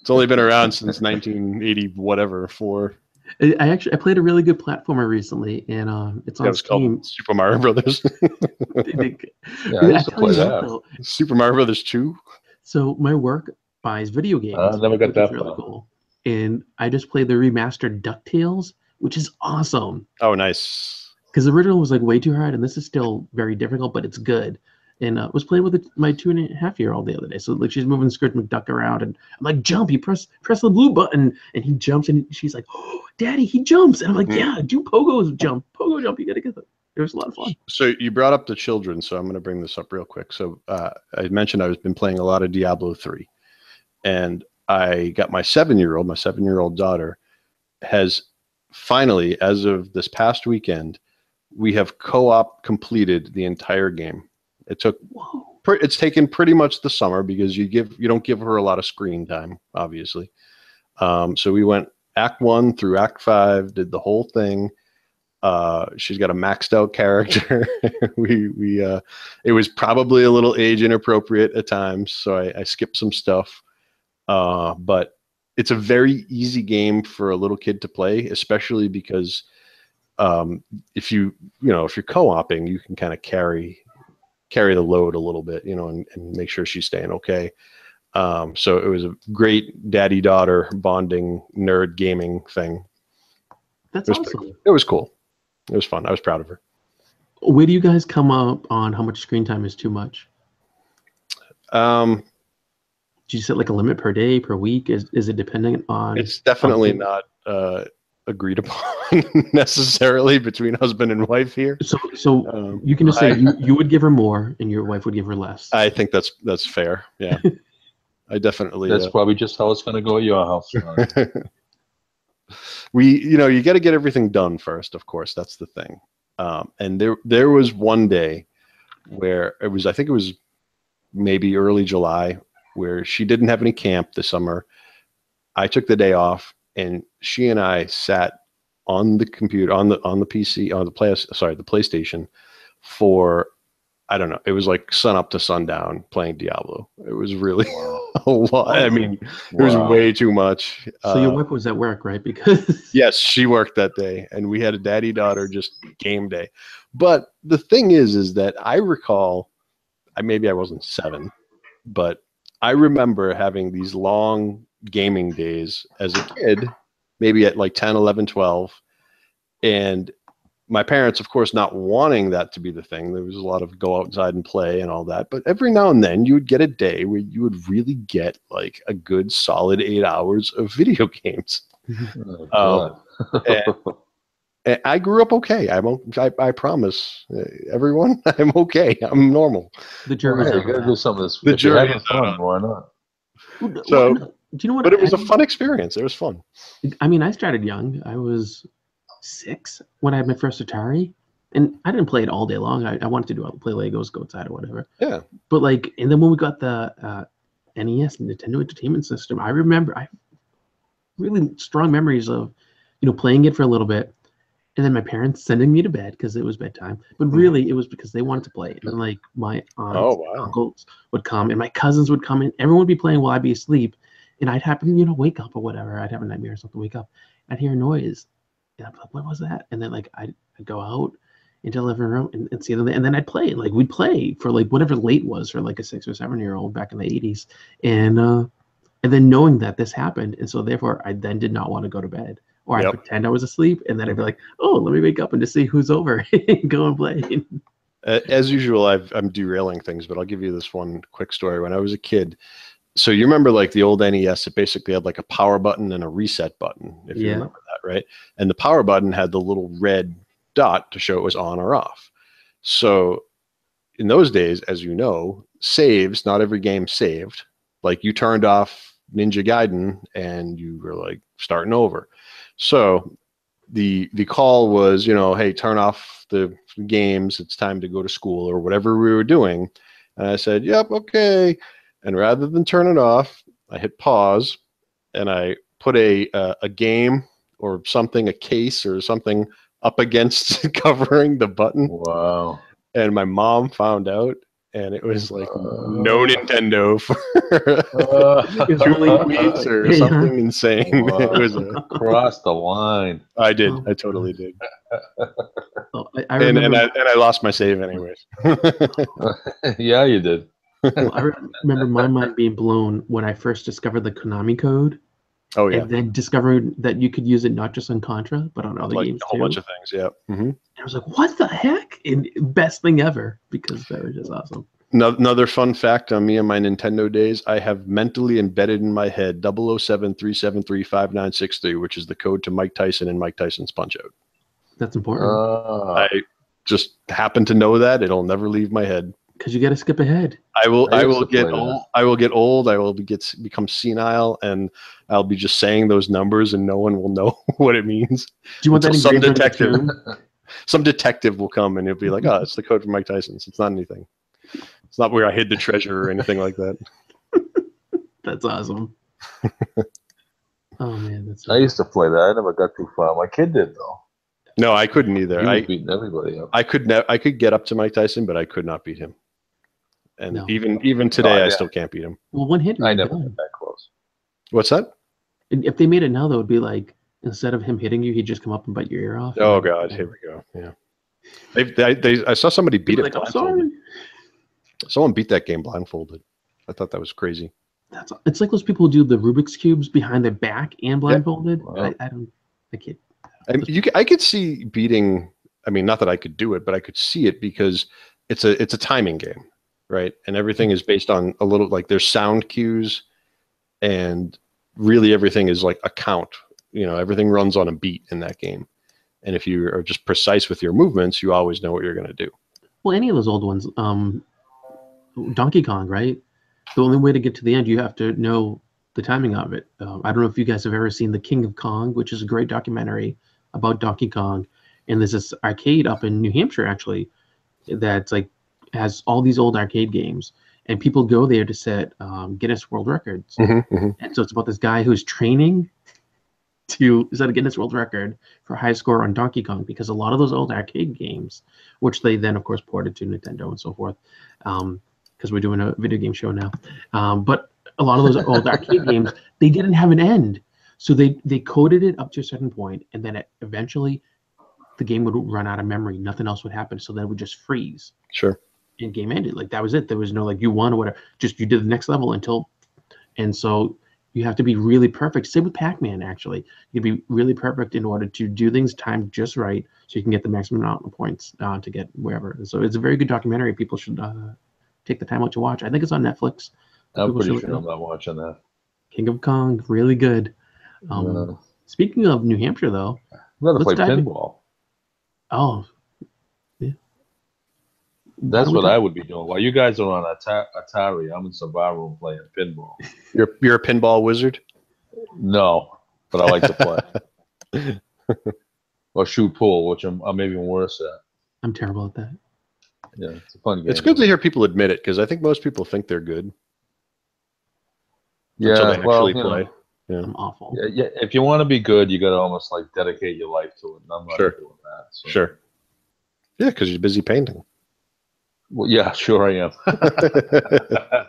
It's only been around since 1980, whatever. Four. I I actually I played a really good platformer recently, and um, it's That on was called Steam. Super Mario Brothers. yeah, I used to play that. though, Super Mario Brothers Two. So my work buys video games. Uh, never got which that is really cool. And I just played the remastered DuckTales, which is awesome. Oh, nice. Because the original was like way too hard, and this is still very difficult, but it's good. And uh, was playing with it, my two and a half year old the other day. So like she's moving Scrooge McDuck around, and I'm like, jump! You press press the blue button, and he jumps, and she's like, oh, Daddy, he jumps! And I'm like, Hmm. yeah, do pogo jump, pogo jump. You gotta get it. It was a lot of fun. So you brought up the children, so I'm going to bring this up real quick. So uh, I mentioned I've been playing a lot of Diablo three, and I got my seven year old, my seven year old daughter, has finally, as of this past weekend, we have co-op completed the entire game. It took it's taken pretty much the summer because you give you don't give her a lot of screen time, obviously. Um, so we went Act One through Act Five, did the whole thing. Uh, she's got a maxed out character. we we uh, it was probably a little age inappropriate at times, so I, I skipped some stuff. Uh, but it's a very easy game for a little kid to play, especially because um, if you you know if you're co-oping, you can kind of carry carry the load a little bit, you know, and, and make sure she's staying okay. Um, so it was a great daddy daughter bonding nerd gaming thing. That's It was awesome. It was cool. It was fun. I was proud of her. Where do you guys come up on how much screen time is too much? Um, Do you set like a limit per day, per week? Is is it depending on? it's definitely Okay. not uh, agreed upon necessarily between husband and wife here. so so Um, you can just say I- you, you would give her more and your wife would give her less. I think that's that's fair. Yeah, I definitely. That's uh, probably just how it's going to go at your house. We you know you got to get everything done first of course that's the thing um, and there there was one day where it was i think it was maybe early july where she didn't have any camp this summer i took the day off and she and i sat on the computer on the on the pc on the play sorry the playstation for i don't know it was like sun up to sundown playing diablo it was really a lot i mean it was way too much so your Uh, wife was at work, right? Because Yes, she worked that day, and we had a daddy daughter just game day. But the thing is, is that I recall, I maybe I wasn't seven, but I remember having these long gaming days as a kid, maybe at like 10, 11, 12. And my parents, of course, not wanting that to be the thing. There was a lot of go outside and play and all that. But every now and then you would get a day where you would really get like a good solid eight hours of video games. Oh, Um, and- And I grew up okay. I'm. o- I, I promise uh, everyone, I'm okay. I'm normal. the jury's Yeah, you out got to do some of this. The If you're jury having is out fun, why not? Well, So- well, do you know what? But it was a I- fun experience. It was fun. I mean, I started young. I was six when I had my first Atari, and I didn't play it all day long. I, I wanted to do play Legos, go outside, or whatever. Yeah. But like, and then when we got the uh, NES, Nintendo Entertainment System, I remember I really strong memories of, you know, playing it for a little bit, and then my parents sending me to bed because it was bedtime. But Mhm. really, it was because they wanted to play and like my aunts, Oh wow. uncles would come and my cousins would come in. Everyone would be playing while I'd be asleep. And I'd happen, you know, wake up or whatever. I'd have a nightmare or something, wake up. I'd hear a noise. And I'd be like, what was that? And then like I'd, I'd go out into the living room and, and see them. And then I'd play. Like we'd play for like whatever late was for like a six or seven year old back in the 80s. And uh and then knowing that this happened. And so therefore I then did not want to go to bed. Or I'd pretend I was asleep and then I'd be like, oh, let me wake up and just see who's over and go and play. As usual, I've, I'm derailing things, but I'll give you this one quick story. When I was a kid, so you remember like the old NES, it basically had like a power button and a reset button, if you remember that, right? And the power button had the little red dot to show it was on or off. So in those days, as you know, saves, not every game saved. Like you turned off Ninja Gaiden and you were like starting over. So the the call was, you know, hey, turn off the games. It's time to go to school or whatever we were doing. And I said, yep, okay. And rather than turn it off, I hit pause and I put a uh, a game or something, a case or something up against covering the button. Wow. And my mom found out, and it was like Uh. no Nintendo for It's two only- weeks or Yeah. something insane. Wow. It was a, Cross the line. I did, I totally did, Oh, I, I and remember, and I and I lost my save anyways. yeah, you did. Well, I remember my mind being blown when I first discovered the Konami code, oh yeah, and then discovered that you could use it not just on Contra but on other like games a whole too. bunch of things. Yeah. hmm I was like, "What the heck?" And best thing ever because that was just awesome. No- Another fun fact on me and my Nintendo days, I have mentally embedded in my head 007-373-5963, which is the code to Mike Tyson and Mike Tyson's Punch Out. That's important Ah, I just happen to know that it'll never leave my head. Because you got to skip ahead. I will. I I, will get old. I will get old. I will be, get become senile, and I'll be just saying those numbers, and no one will know what it means. Do you want that Until some engraved on your detective- Some detective will come and he'll be like, "Oh, it's the code for Mike Tyson's. It's not anything. It's not where I hid the treasure or anything like that." That's awesome. oh man, that's I used to play that. I never got too far. My kid did though. No, I couldn't either. I beating everybody up. I could ne- I could get up to Mike Tyson, but I could not beat him. And No. even even today, I yeah. still can't beat him. well, one hit. I never done. that close. What's that? And If they made it now, though, it'd be like instead of him hitting you, he'd just come up and bite your ear off. Oh God, here we go. Yeah, they, they, they I saw somebody You'd beat be it like, I'm sorry. Someone beat that game blindfolded. I thought that was crazy. That's it's like those people who do the Rubik's cubes behind their back and blindfolded. Wow. I, I don't. I can't. I mean, you, I could see beating. I mean, not that I could do it, but I could see it because it's a it's a timing game, right? And everything is based on a little like there's sound cues, and really everything is like a count. You know, everything runs on a beat in that game, and if you are just precise with your movements, you always know what you're going to do. Well, any of those old ones, um, Donkey Kong, right? The only way to get to the end, you have to know the timing of it. Um, I don't know if you guys have ever seen The King of Kong, which is a great documentary about Donkey Kong. And there's this arcade up in New Hampshire, actually, that's like has all these old arcade games, and people go there to set um, Guinness World Records. Mm-hmm, And so it's about this guy who's training to set a Guinness World Record for high score on Donkey Kong because a lot of those old arcade games, which they then of course ported to Nintendo and so forth, because we're doing a video game show now. Um, but a lot of those old arcade games, they didn't have an end, so they they coded it up to a certain point, and then it, eventually the game would run out of memory. Nothing else would happen, so then it would just freeze Sure. And game ended. Like that was it. There was no like you won or whatever. Just you did the next level until, and so you have to be really perfect. Same with Pac-Man. Actually, you can be really perfect in order to do things timed just right, so you can get the maximum amount of points uh, to get wherever. And so it's a very good documentary. People should uh, take the time out to watch. I think it's on Netflix. I'm People pretty sure. I'm not watching that. King of Kong, really good. Um, Uh, Speaking of New Hampshire, though, I'm gonna play dive in. pinball. oh, That's don't what I would be doing. While you guys are on Atari, I'm in Survivor room playing pinball. You're you're a pinball wizard. No, but I like to play. or shoot pool, which I'm, I'm even worse at. I'm terrible at that. Yeah, it's a fun game. It's good to hear people admit it because I think most people think they're good until Yeah, they well, actually you know. Yeah. I'm awful. yeah, yeah, if you want to be good, you got to almost like dedicate your life to it. And I'm not Sure. doing that. So. Sure. Yeah, because you're busy painting. Well, yeah, sure I am.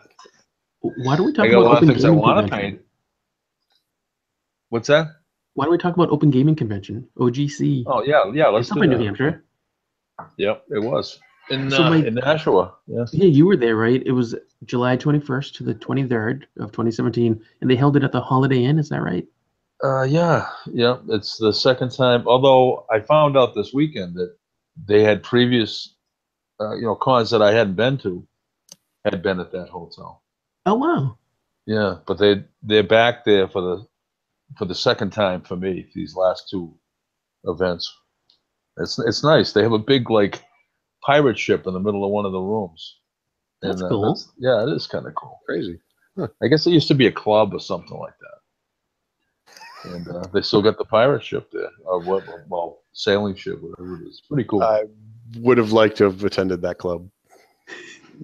Why don't we talk I got a about of open things I gaming want to convention? paint. What's that? Why don't we talk about Open Gaming Convention, OGC? Oh yeah, yeah. Let's it's up do in that. New Hampshire. Yep, it was in So uh, my- in Nashua. Yeah. Yeah, you were there, right? It was July 21st to the 23rd of 2017, and they held it at the Holiday Inn. Is that right? Uh, yeah, yeah. It's the second time. Although I found out this weekend that they had previous, uh, you know, cons that I hadn't been to, had been at that hotel. Oh wow! Yeah, but they they're back there for the for the second time for me. These last two events. It's it's nice. They have a big like pirate ship in the middle of one of the rooms. That's cool. yeah, it is kind of cool. Crazy. I guess it used to be a club or something like that. And uh, they still got the pirate ship there, or what? Well, sailing ship, whatever it is. Pretty cool. I would have liked to have attended that club.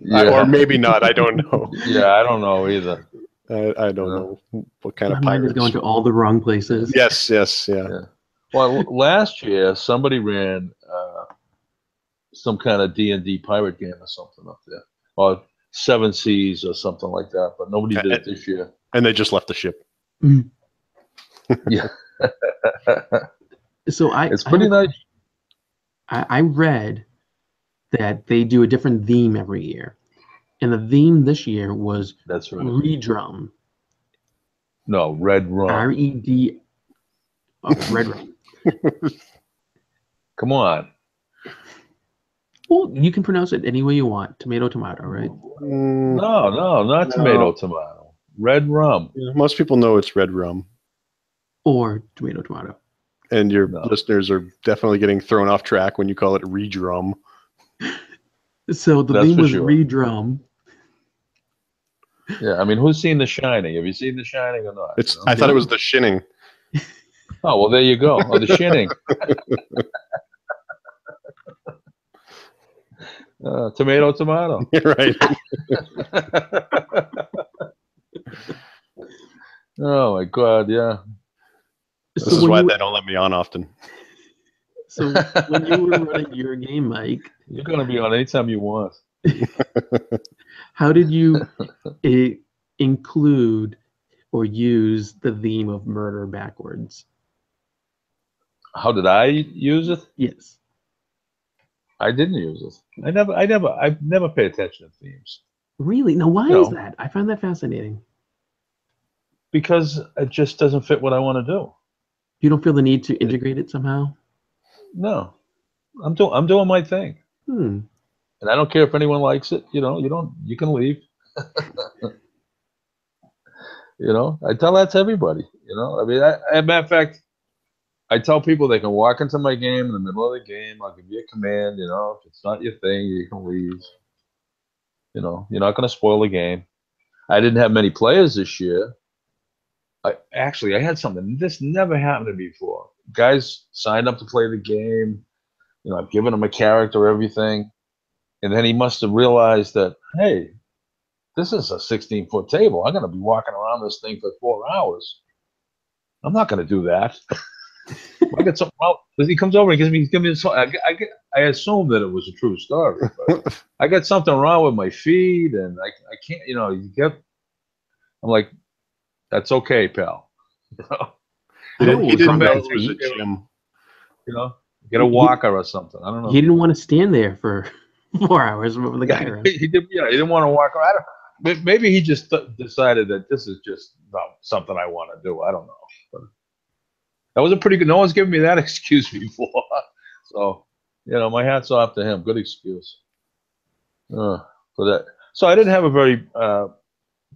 yeah. Or maybe not. I don't know. yeah, I don't know either. I, I don't know what kind My of mind is pirates. going to all the wrong places. Yes, yes, yeah. Yeah. Well, last year somebody ran uh, some kind of D and D pirate game or something up there, or Seven Seas or something like that. But nobody did it this year. And they just left the ship. Yeah, So I, it's pretty have- nice. I, I read that they do a different theme every year, and the theme this year was That's right. Redrum. No, Red Rum. R E D. oh, Red Rum. Come on. Well, you can pronounce it any way you want. Tomato, tomato, right? Mm, No, no, not No. tomato, tomato. Red rum. yeah, most people know it's red rum. Or tomato, tomato. And your No. listeners are definitely getting thrown off track when you call it redrum. So the That's theme was sure. Redrum. Yeah, I mean, who's seen The Shining? Have you seen The Shining or not? It's No? I thought it was the shinning. Oh well, there you go. Oh, The Shining. uh, tomato, tomato. right. oh my God, yeah. This So is why you- they don't let me on often. So when you were running your game, Mike, You're gonna be on anytime you want. how did you i- include or use the theme of murder backwards? How did I use it? Yes. I didn't use it. I never, I never, I never pay attention to themes. Really? Now, why No. is that? I find that fascinating. because it just doesn't fit what I want to do. You don't feel the need to integrate it somehow? No, I'm doing I'm doing my thing, Hmm. and I don't care if anyone likes it. You know, you don't. You can leave. you know, I tell that to everybody. You know, I mean, I, as a matter of fact, I tell people they can walk into my game in the middle of the game. I'll give you a command. You know, if it's not your thing, you can leave. You know, you're not going to spoil the game. I didn't have many players this year. I actually I had something this never happened to me before. Guys signed up to play the game. You know, I've given him a character, everything, and then he must have realized that hey, this is a 16 foot table. I'm going to be walking around this thing for four hours. I'm not going to do that. I get something wrong. He comes over and gives me, he gives me. I, I, get- I assumed that it was a true story. But I got something wrong with my feet and I, I can't. You know, you get. I'm like, that's okay, pal. You know, He didn't, he didn't come know back it was to- Jim. you know, get a walker or something. I don't know. He didn't want to stand there for four hours with the guy Yeah, around. he did. Yeah, he didn't want to walk around. I don't- Maybe he just th- decided that this is just not something I want to do. I don't know. But that was a pretty good. No one's given me that excuse before. So, you know, my hat's off to him. Good excuse. Uh, for that. So I didn't have a very uh,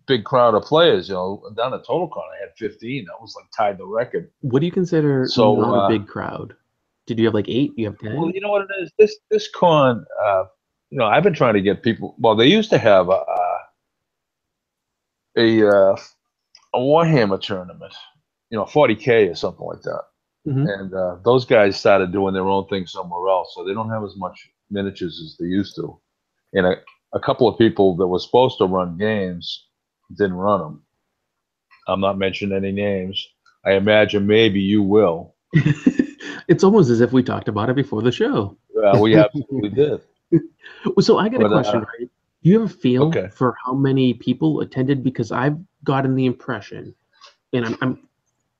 big crowd of players. You know, down at TotalCon, I had 15. That was like tied the record. What do you consider So, not uh, a big crowd? Did you have like eight? You have ten? Well, you know what it is. This this con, uh, you know, I've been trying to get people. Well, they used to have a a, uh, a Warhammer tournament, you know, 40k or something like that. Mhm. And uh, those guys started doing their own thing somewhere else, so they don't have as much miniatures as they used to. And a, a couple of people that were supposed to run games didn't run them. I'm not mentioning any names. I imagine maybe you will. it's almost as if we talked about it before the show. Uh, we absolutely did. So I got a But, uh, question, right? Do you have a feel Okay. for how many people attended? Because I've gotten the impression, and I'm, I'm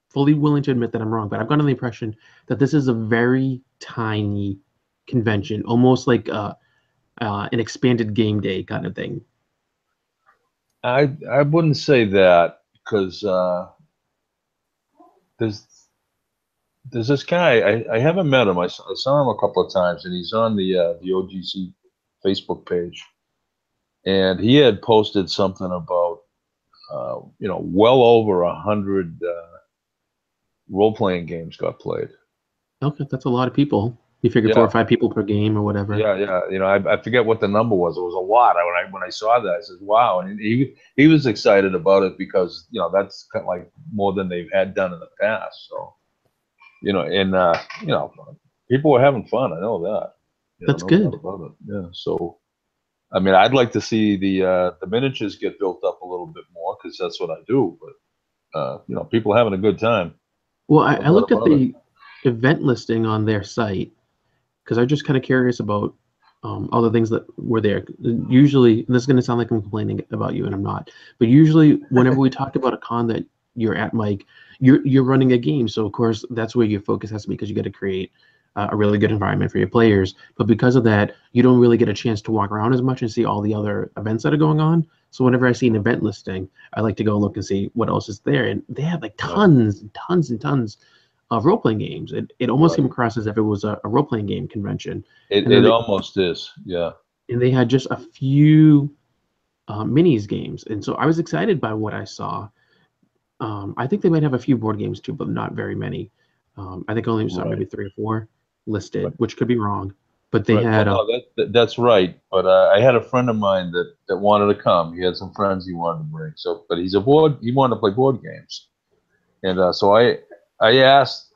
fully willing to admit that I'm wrong, but I've gotten the impression that this is a very tiny convention, almost like uh, uh, an expanded game day kind of thing. I I wouldn't say that because uh, there's there's this guy I, I haven't met him. I saw, him a couple of times, and he's on the uh, the OGC Facebook page, and he had posted something about uh, you know well over a hundred uh, role playing games got played. Okay, that's a lot of people. You figure four or five people per game or whatever. Yeah, yeah. You know, I, I forget what the number was. It was a lot. I, when I when I saw that, I said, "Wow!" And he he was excited about it because you know that's kind of like more than they've had done in the past. So, you know, and uh, you know, people were having fun. I know that. You know, That's no good. it. Yeah. So, I mean, I'd like to see the uh, the miniatures get built up a little bit more because that's what I do. But uh, you know, people having a good time. Well, I, I looked at the event listing on their site because I'm just kind of curious about um, all the things that were there. Usually, this is going to sound like I'm complaining about you, and I'm not. But usually, whenever we talk about a con that you're at, Mike, you're you're running a game, so of course that's where your focus has to be because you got to create uh, a really good environment for your players. But because of that, you don't really get a chance to walk around as much and see all the other events that are going on. So whenever I see an event listing, I like to go look and see what else is there, and they have like tons and tons and tons of role playing games. It, it almost came across as if it was a, a role playing game convention, It, it they- almost is. Yeah. and they had just a few uh, minis games, and so I was excited by what I saw. Um, I think they might have a few board games too, but not very many. Um, I think I only saw Right. maybe three or four listed, Right. which could be wrong. But they Right, had well, uh, no, that, that, that's right. But uh, I had a friend of mine that, that wanted to come. He had some friends he wanted to bring. So, but he's a board. He wanted to play board games, and uh, so I I asked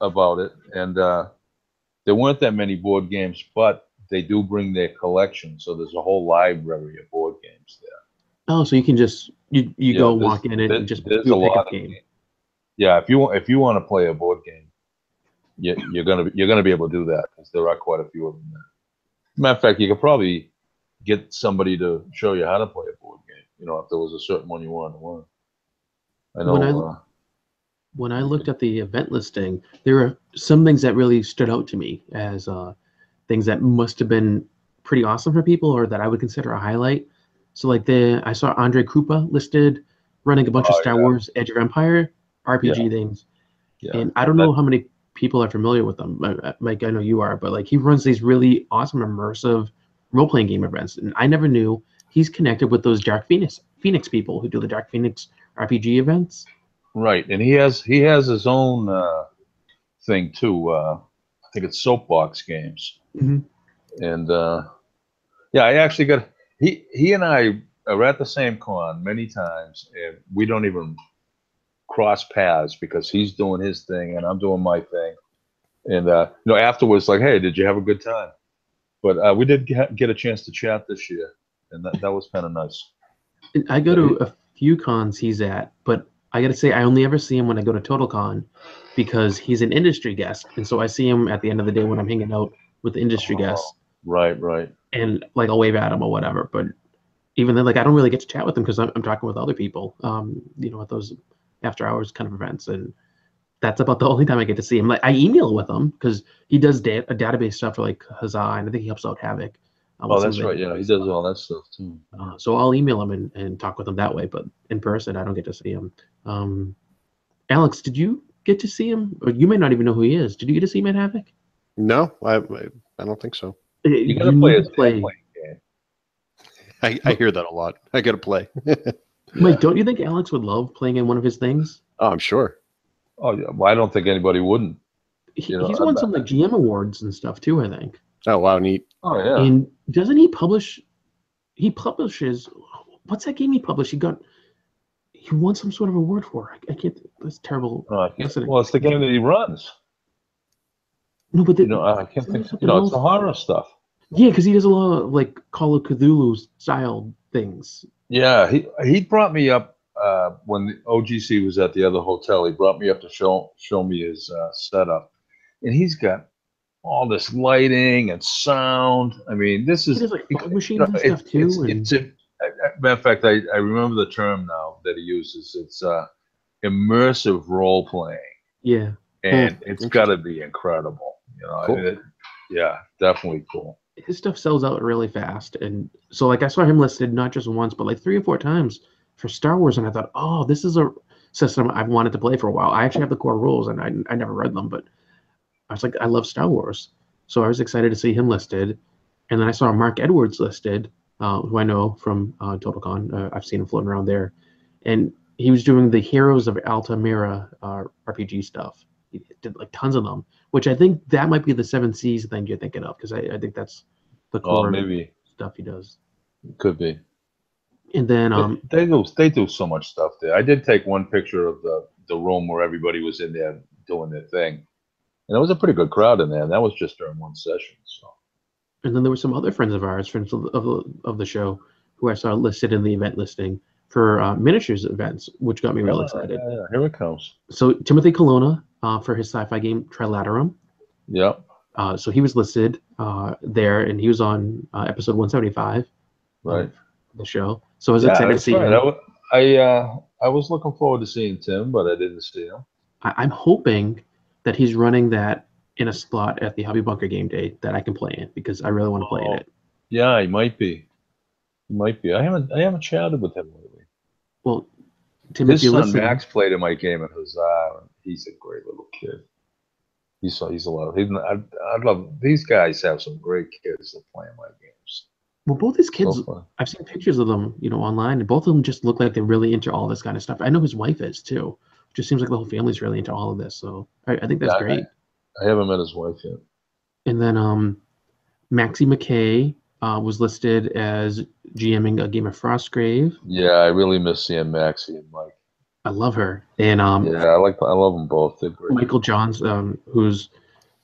about it, and uh, there weren't that many board games, but they do bring their collection. So there's a whole library of board games there. oh, so you can just you you Yeah, go there's- walk in and there- just there's do a a pickup of game. games. Yeah, if you want if you want to play a board game, you, you're gonna be, you're gonna be able to do that because there are quite a few of them there. Matter of fact, you could probably get somebody to show you how to play a board game. You know, if there was a certain one you wanted to learn. I know. When I- uh, when I looked at the event listing, there were some things that really stood out to me as uh, things that must have been pretty awesome for people or that I would consider a highlight. So like the I saw Andre Krupa listed running a bunch of Oh, Star yeah. Wars Edge of Empire RPG things. Yeah. And I don't know how many people are familiar with them. I- Mike, I know you are, but like he runs these really awesome immersive role playing game events, and I never knew he's connected with those Dark Phoenix Phoenix people who do the Dark Phoenix RPG events. Right, and he has he has his own uh, thing too. Uh, I think it's Soapbox Games, Mhm. and uh, yeah, I actually got he he and I are at the same con many times, and we don't even cross paths because he's doing his thing and I'm doing my thing, and uh, you know afterwards like, hey, did you have a good time? But uh, we did get, get a chance to chat this year, and that, that was kind of nice. I go to a few cons he's at, but I got to say I only ever see him when I go to TotalCon because he's an industry guest, and so I see him at the end of the day when I'm hanging out with the industry Oh. guests, Right, right. and like I'll wave at him or whatever. But even then, like I don't really get to chat with him because I'm, I'm talking with other people, um, you know, at those after hours kind of events, and that's about the only time I get to see him. Like I email with him because he does da- a database stuff for like Huzzah, and I think he helps out Havoc. Oh, that's right. Yeah, he does all that stuff too. Uh, so I'll email him and, and talk with him that way, but in person, I don't get to see him. Um, Alex, did you get to see him? Or you may not even know who he is. Did you get to see him at Havoc? No, I I, I don't think so. Uh, You gotta play to a play. playing. I, I hear that a lot. I got to play. Mike, don't you think Alex would love playing in one of his things? oh, I'm sure. Oh, yeah. Well, I don't think anybody wouldn't. He, know, he's won bet- some like GM awards and stuff too, I think. Oh, wow, neat. Oh, yeah. And doesn't he publish? He publishes. What's that game he published? He got. He won some sort of award for. I, I can't. That's terrible. No, I can't- well, it's the game that he runs. No, but the, You know, I can't think. You know, it's the horror stuff. yeah, because he does a lot of like Call of Cthulhu style things. Yeah, he he brought me up uh, when the OGC was at the other hotel. He brought me up to show show me his uh, setup, and he's got all this lighting and sound. I mean, this He is does like you know, and it- stuff too. It's, and it's a, a- matter of fact, I, I remember the term now that he uses. It's uh, immersive role playing, yeah, and it's got to be incredible. You know, Cool. it- yeah, definitely cool. his stuff sells out really fast. And so like I saw him listed not just once, but like three or four times for Star Wars, and I thought, oh, this is a system I've wanted to play for a while. I actually have the core rules, and I I never read them, but I was like, I love Star Wars, so I was excited to see him listed. And then I saw Mark Edwards listed, uh, who I know from uh, TotalCon. Uh, I've seen him floating around there, and he was doing the Heroes of Altamira uh, RPG stuff. He did like tons of them, which I think that might be the Seven Seas thing you're thinking of, because I, I think that's the Oh, core maybe stuff he does. could be. And then They- um, they do they do so much stuff there. I did take one picture of the the room where everybody was in there doing their thing, and it was a pretty good crowd in there. And that was just during one session. So and then there were some other friends of ours, friends of, of, the- of the show, who I saw listed in the event listing for uh, miniatures events, which got me real Yeah, excited. Yeah, yeah, here it comes. So Timothy Colonna uh, for his sci-fi game Trilaterum. Yep. Uh, so he was listed uh, there, and he was on uh, episode 175 Right. of the show. So I was Yeah, excited to see right. him. I, I uh I was looking forward to seeing Tim, but I didn't see him. I, I'm hoping that he's running that in a slot at the Hobby Bunker game day that I can play in because I really want to play in Oh. it. Yeah, he might be. He might be. I haven't I haven't chatted with him lately. Well, Tim, His son listening, Max played in my game at Huzzah. and He's a great little kid. He's he's a lot. Of, he's, I I love these guys. Have some great kids that play in my games. well, both his kids So. I've seen pictures of them, you know, online, and both of them just look like they're really into all this kind of stuff. I know his wife is too. Just seems like the whole family's really into all of this. So I, I think that's Yeah, I- great. I haven't met his wife yet. And then um, Maxie McKay uh, was listed as GMing a game of Frostgrave. Yeah, I really miss seeing Maxie and Mike. I love her. And um, Yeah, I like I love them both. They're great. Michael Johns, um, who's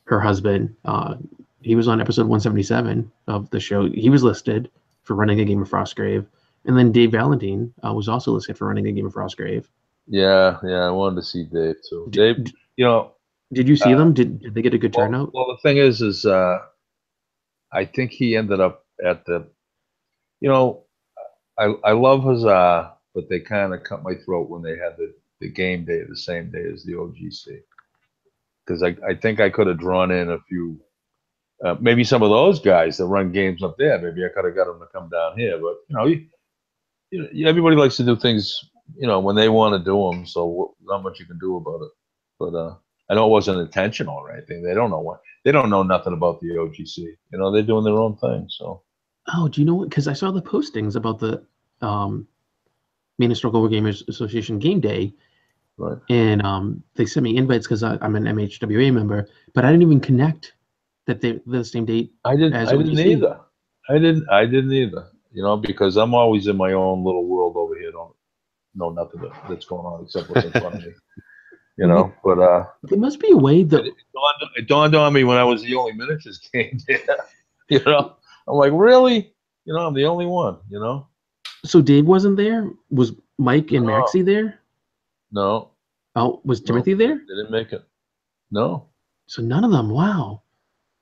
her husband, uh, he was on episode 177 of the show. He was listed for running a game of Frostgrave. And then Dave Valentine uh, was also listed for running a game of Frostgrave. Yeah, yeah, I wanted to see Dave too. D- Dave, you know, Did you see Uh, them? Did, did they get a good well, turnout? well, the thing is, is uh, I think he ended up at the, you know, I I love Huzzah, but they kind of cut my throat when they had the, the game day the same day as the OGC, because I I think I could have drawn in a few, uh, maybe some of those guys that run games up there. Maybe I could have got them to come down here, but you know, you, you know, everybody likes to do things you know, when they want to do them, so not much you can do about it. But uh, I know it wasn't intentional or anything. They don't know what they don't know nothing about the OGC. You know, they're doing their own thing. So Oh, do you know what? Because I saw the postings about the um, Maine Historical Gamers Association game day, right. and um, they sent me invites because I'm an MHWA member, but I didn't even connect that they the same date. I didn't. As I didn't either. I didn't. I didn't either. You know, because I'm always in my own little world over here. Don't know nothing that's going on except what's in front of me. You know, but uh, There must be a way that it dawned, it dawned on me when I was the only miniatures game there. you know, I'm like, really? You know, I'm the only one. You know, so Dave wasn't there. Was Mike and No. Maxie there? no, Oh, was No. Timothy there? they didn't make it. No, So none of them. Wow,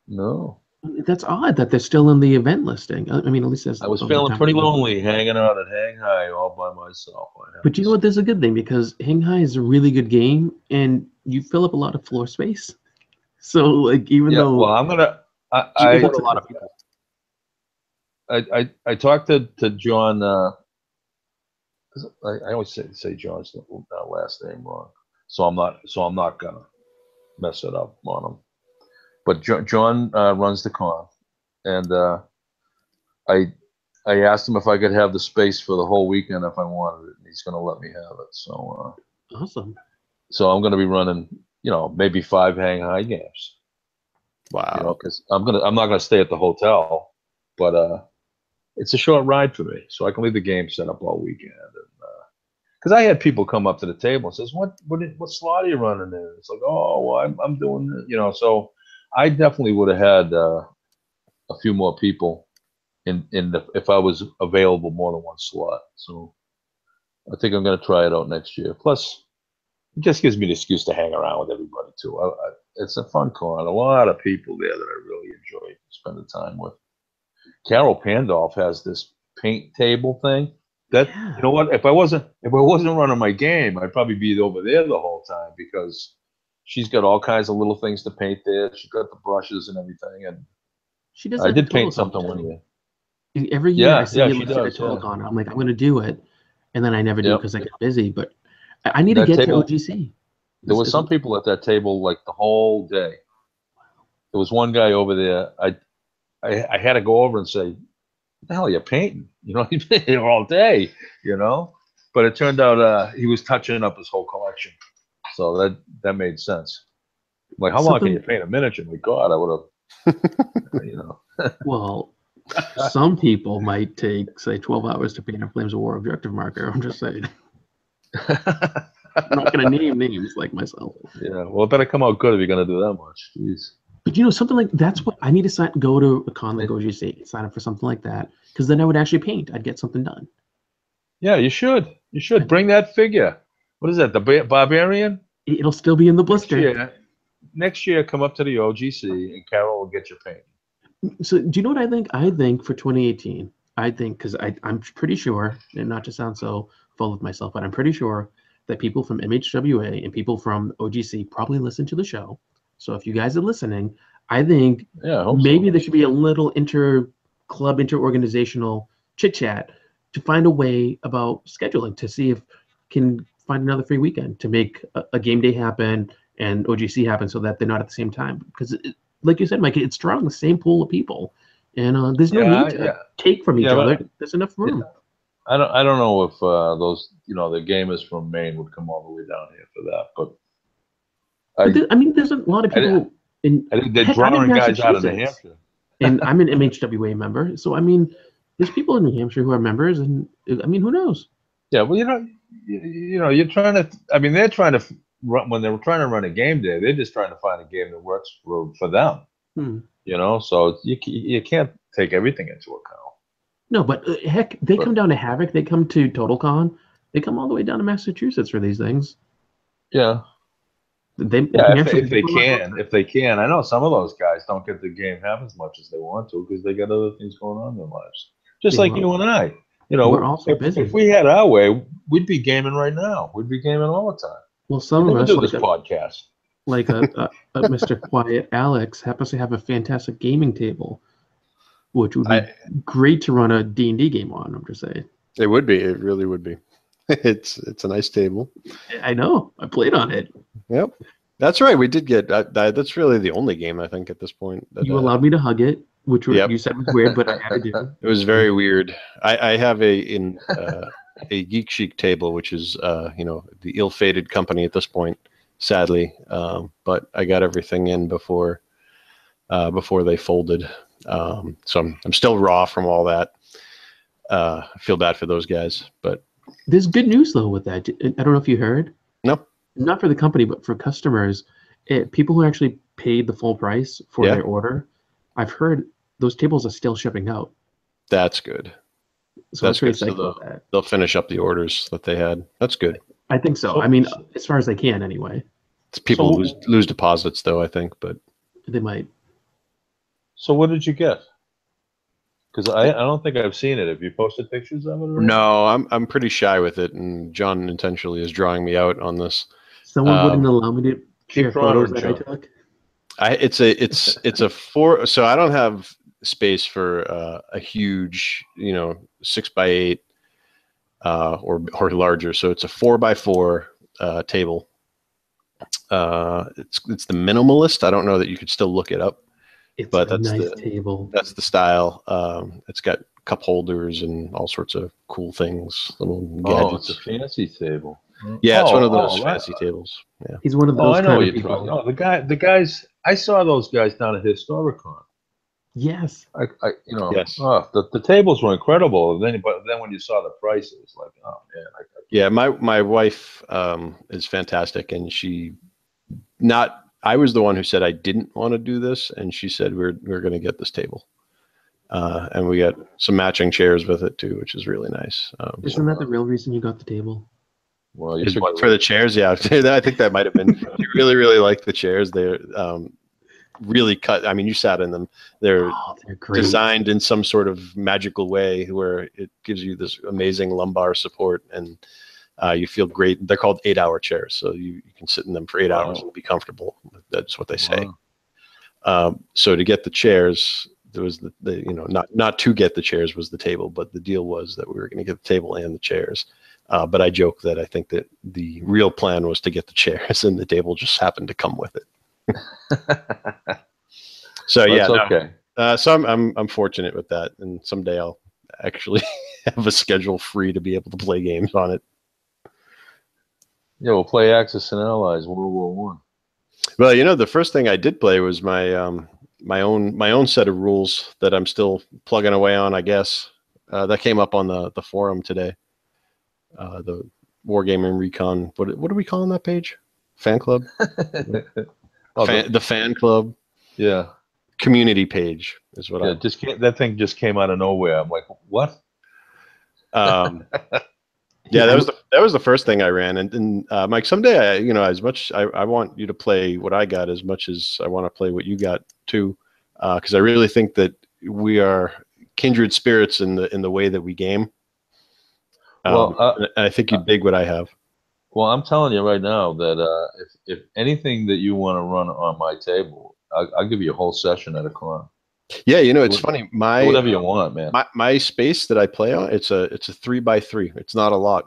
no. That's odd that they're still in the event listing. I mean, at least that's I was feeling pretty lonely hanging out at Hang High all by myself. But you know what? There's a good thing because Hang High is a really good game, and you fill up a lot of floor space. So like, even Yeah, though well, I'm gonna. I, I, put a lot of people. I, I, I talked to, to John. Uh, I, I always say, say John's uh, last name wrong, so I'm not so I'm not gonna mess it up on him. But jo- John uh, runs the con, and uh, I I asked him if I could have the space for the whole weekend if I wanted it, and he's gonna let me have it. So uh, awesome. so I'm gonna be running, you know, maybe five hang high games. Wow. you know, because I'm gonna I'm not gonna stay at the hotel, but uh, it's a short ride for me, so I can leave the game set up all weekend. And because I had people come up to the table and says, "What what what slot are you running in?" It's like, "Oh, well, I'm I'm doing this," you know. So I definitely would have had uh, a few more people in in the, if I was available more than one slot. So I think I'm gonna try it out next year. Plus, it just gives me the excuse to hang around with everybody too. I, I, it's a fun con. A lot of people there that I really enjoy spending time with. Carol Pandolf has this paint table thing. That Yeah. you know what? If I wasn't if I wasn't running my game, I'd probably be over there the whole time because she's got all kinds of little things to paint there. She's got the brushes and everything. And She does. I did paint something one year. Every year Yeah, I see yeah, you she listed at does, yeah. Totalcon. I'm like, I'm gonna do it, and then I never do Yep. because I get busy. But I, I need to get table- to OGC. There was some people at that table like the whole day. There was one guy over there. I, I, I had to go over and say, "What the hell are you painting?" You know, he's been here all day. You know, but it turned out uh, he was touching up his whole collection, so that that made sense. I'm like, how long can you paint a miniature? My God, I would have. you know, Well, some people might take say 12 hours to paint a Flames of War objective marker. I'm just saying. I'm not gonna name names like myself. yeah. Well, it better come out good if you're gonna do that much. Jeez. But you know, something like that's what I need to sign, go to a con like OGC, and sign up for something like that, because then I would actually paint. I'd get something done. Yeah, you should. You should bring that figure. What is that? The Ba- barbarian? It- It'll still be in the blister. year, next year, come up to the OGC and Carol will get your paint. So, do you know what I think? I think for 2018, I think because I'm pretty sure, and not to sound so full of myself, but I'm pretty sure that people from MHWA and people from OGC probably listen to the show. So, if you guys are listening, I think Yeah, I hope so. maybe there should be a little inter club, inter organizational chit chat to find a way about scheduling to see if can find another free weekend to make a, a game day happen and OGC happen so that they're not at the same time. Because, it, like you said, Mike, it's drawing the same pool of people, and uh, there's no Yeah, need to yeah. take from each Yeah, other. There's enough room. I don't. I don't know if uh, those, you know, the gamers from Maine would come all the way down here for that, but I, there- I mean, there's a lot of people, in, I think they're Heck, drawing guys out of New Hampshire. and I'm an MHWA member, so I mean, there's people in New Hampshire who are members, and I mean, who knows? Yeah, well, you know, you, you know, you're trying to. I mean, they're trying to run when they're trying to run a game day. They're just trying to find a game that works for for them. Hmm. You know, so you you can't take everything into account. No, but uh, heck, they But- come down to Havoc. They come to TotalCon. They come all the way down to Massachusetts for these things. Yeah, They, yeah, if, if they can, if they can. I know some of those guys don't get the game half as much as they want to because they got other things going on in their lives. Just Yeah, like you and I. You know, we're also if, busy. if we had our way, we'd be gaming right now. We'd be gaming all the time. Well, some of us, do like this a, podcast. like a, a, a Mr. Quiet Alex, happens to have a fantastic gaming table, which would be I- great to run a D and D game on. I'm just saying. It would be. It really would be. it's it's a nice table. I know. I played on it. Yep, that's right. We did get that. that- That's really the only game I think at this point. That, You uh, allowed me to hug it, which was- Yep. you said was weird, but I had to do. It was very weird. I, I have a in uh, a Geek Chic table, which is uh, you know the ill-fated company at this point, sadly. Um, but I got everything in before uh, before they folded, um, so I'm I'm still raw from all that. Uh, I feel bad for those guys, but There's good news though with that. I don't know if you heard. No. Not for the company, but for customers, it, people who actually paid the full price for Yeah. their order. I've heard those tables are still shipping out. that's good. So That's I'm good. So psyched about that. They'll finish up the orders that they had. That's good. I think so. So- I mean, as far as they can anyway. It's people So- lose lose deposits though, I think, but They might. So what did you get? Because I, I don't think I've seen it. Have you posted pictures of it? Already? no, I'm I'm pretty shy with it, and John intentionally is drawing me out on this. Someone Um, wouldn't allow me to share photos with that I John. took. I it's a it's it's a four. So I don't have space for uh, a huge, you know, six by eight uh, or or larger. So it's a four by four uh, table. Uh, it's it's the minimalist. I don't know that you could still look it up. It's but a that's nice the- table. That's the style. Um, it's got cup holders and all sorts of cool things, little Oh, gadgets. it's a fancy table. yeah, it's Oh, one of those oh, fancy that- tables. Yeah. He's one of those. Oh, those I know kind what of you're talking. people. Oh, the guy, the guys. I saw those guys down at Historicon. Yes. I, I you know, Yes. oh, the, the tables were incredible. Then, but then when you saw the prices, like, oh man, I, I, Yeah, my my wife um, is fantastic, and she not. I was the one who said I didn't want to do this, and she said we're we're going to get this table, uh, and we got some matching chairs with it too, which is really nice. Um, Isn't that the real reason you got the table? well, you is took what the- for the chairs? Yeah, I think that might have been. she really really liked the chairs. They're um, really cut. I mean, you sat in them. They're Oh, they're designed in some sort of magical way where it gives you this amazing lumbar support and uh, you feel great. They're called eight hour chairs. So you, you can sit in them for eight hours and be comfortable. That's what they say. Wow. Um, so to get the chairs, there was the, the, you know, not, not to get the chairs was the table, but the deal was that we were going to get the table and the chairs. Uh, but I joke that I think that the real plan was to get the chairs and the table just happened to come with it. So yeah, no, okay. uh, so I'm, I'm I'm fortunate with that, and someday I'll actually have a schedule free to be able to play games on it. Yeah, we'll play Axis and Allies World War One. Well, you know, the first thing I did play was my um, my own my own set of rules that I'm still plugging away on. I guess uh, that came up on the the forum today. Uh, the Wargaming Recon. What what are we calling that page? Fan club. Oh, fan, the- the fan club yeah, community page is what yeah. I Just came, that thing just came out of nowhere. I'm like, what? Um, yeah, that was the that was the first thing I ran, and, and uh, Mike, someday I, you know, as much I, I want you to play what I got as much as I want to play what you got too, because I really think that we are kindred spirits in the in the way that we game. Um, Well, uh, and I think you'd dig what I have. Well, I'm telling you right now that uh, if if anything that you want to run on my table, I'll, I'll give you a whole session at a con. Yeah, you know, it's funny. My Whatever you want, man. my, my space that I play on, it's a it's a three by three. It's not a lot.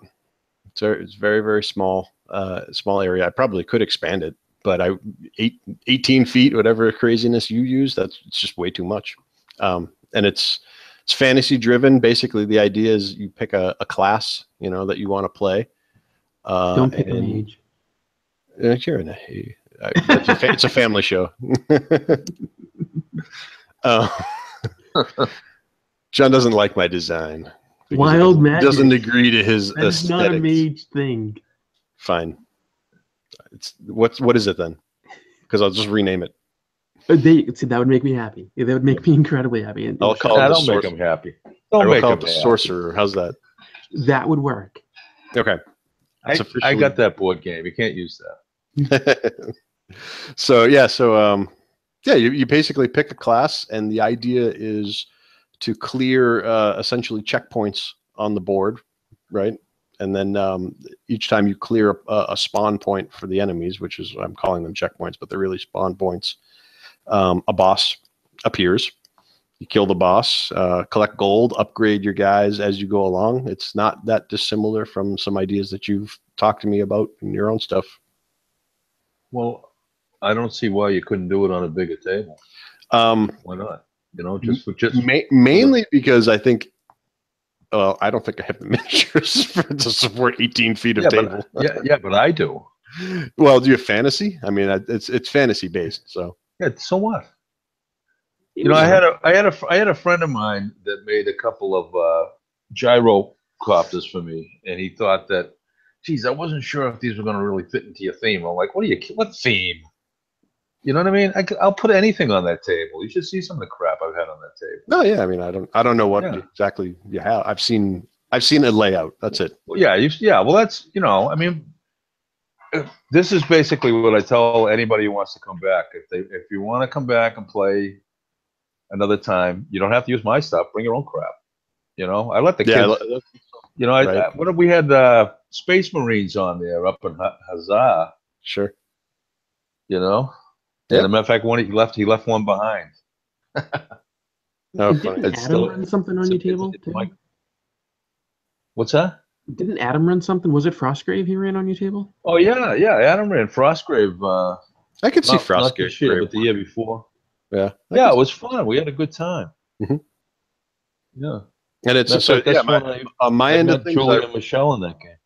It's very, it's very very small uh, small area. I probably could expand it, but I eight, 18 feet, whatever craziness you use, that's it's just way too much. Um, and it's it's fantasy driven. Basically, the idea is you pick a, a class, you know, that you want to play. Uh, Don't pick an age. uh, you're in a, I- it's, a fa- it's a family show. uh, John doesn't like my design. because Wild he magic. doesn't agree to his That's not a mage thing. Fine. It's what's what is it then? Because I'll just rename it. Uh, They see that would make me happy. That would make me incredibly happy. And I'll call it Nah, the don't make source- him happy. I Don't will make call him it the happy. sorcerer. How's that? that would work. Okay. I, I got that board game. You can't use that. so yeah, so um, yeah, you, you basically pick a class, and the idea is to clear uh, essentially checkpoints on the board, right? And then um, each time you clear a, a spawn point for the enemies, which is I'm calling them checkpoints, but they're really spawn points. Um, a boss appears, you kill the boss, uh, collect gold, upgrade your guys as you go along. It's not that dissimilar from some ideas that you've talked to me about in your own stuff. Well, I don't see why you couldn't do it on a bigger table. Um, Why not? You know, just for just ma- mainly because I think, well, I don't think I have the for, to support 18 feet of yeah, table. but, yeah, yeah, but I do. Well, do you have fantasy? I mean, it's it's fantasy based, so Yeah, so what? You know, I had a I had a I had a friend of mine that made a couple of uh, gyrocopters for me, and he thought that, geez, I wasn't sure if these were going to really fit into your theme. I'm like, what are you? What theme? You know what I mean? I, will put anything on that table. You should see some of the crap I've had on that table. no, yeah. I mean, I don't I don't know what Yeah. exactly you have. I've seen I've seen a layout. That's it. Well, yeah, you, yeah. Well, that's you know, I mean, this is basically what I tell anybody who wants to come back. If they if you want to come back and play another time, you don't have to use my stuff. Bring your own crap. You know, I let the Yeah, kids. I- You know, I, Right. I- what if we had uh, Space Marines on there up in Ha- Hazard? sure. You know, Yeah. and as a matter of fact, one he left, he left one behind. No, Didn't funny. It's Adam still- run something on your table? it's What's that? Didn't Adam run something? Was it Frostgrave he ran on your table? Oh yeah, yeah. Adam ran Frostgrave. Uh, I could see not, Frost. not this year, but the year before. Yeah, I Yeah, it was fun. We had a good time. Mhm. Yeah, and it's that's, so that's yeah. My, I, on my I end of things, Julie I- and Michelle in that game.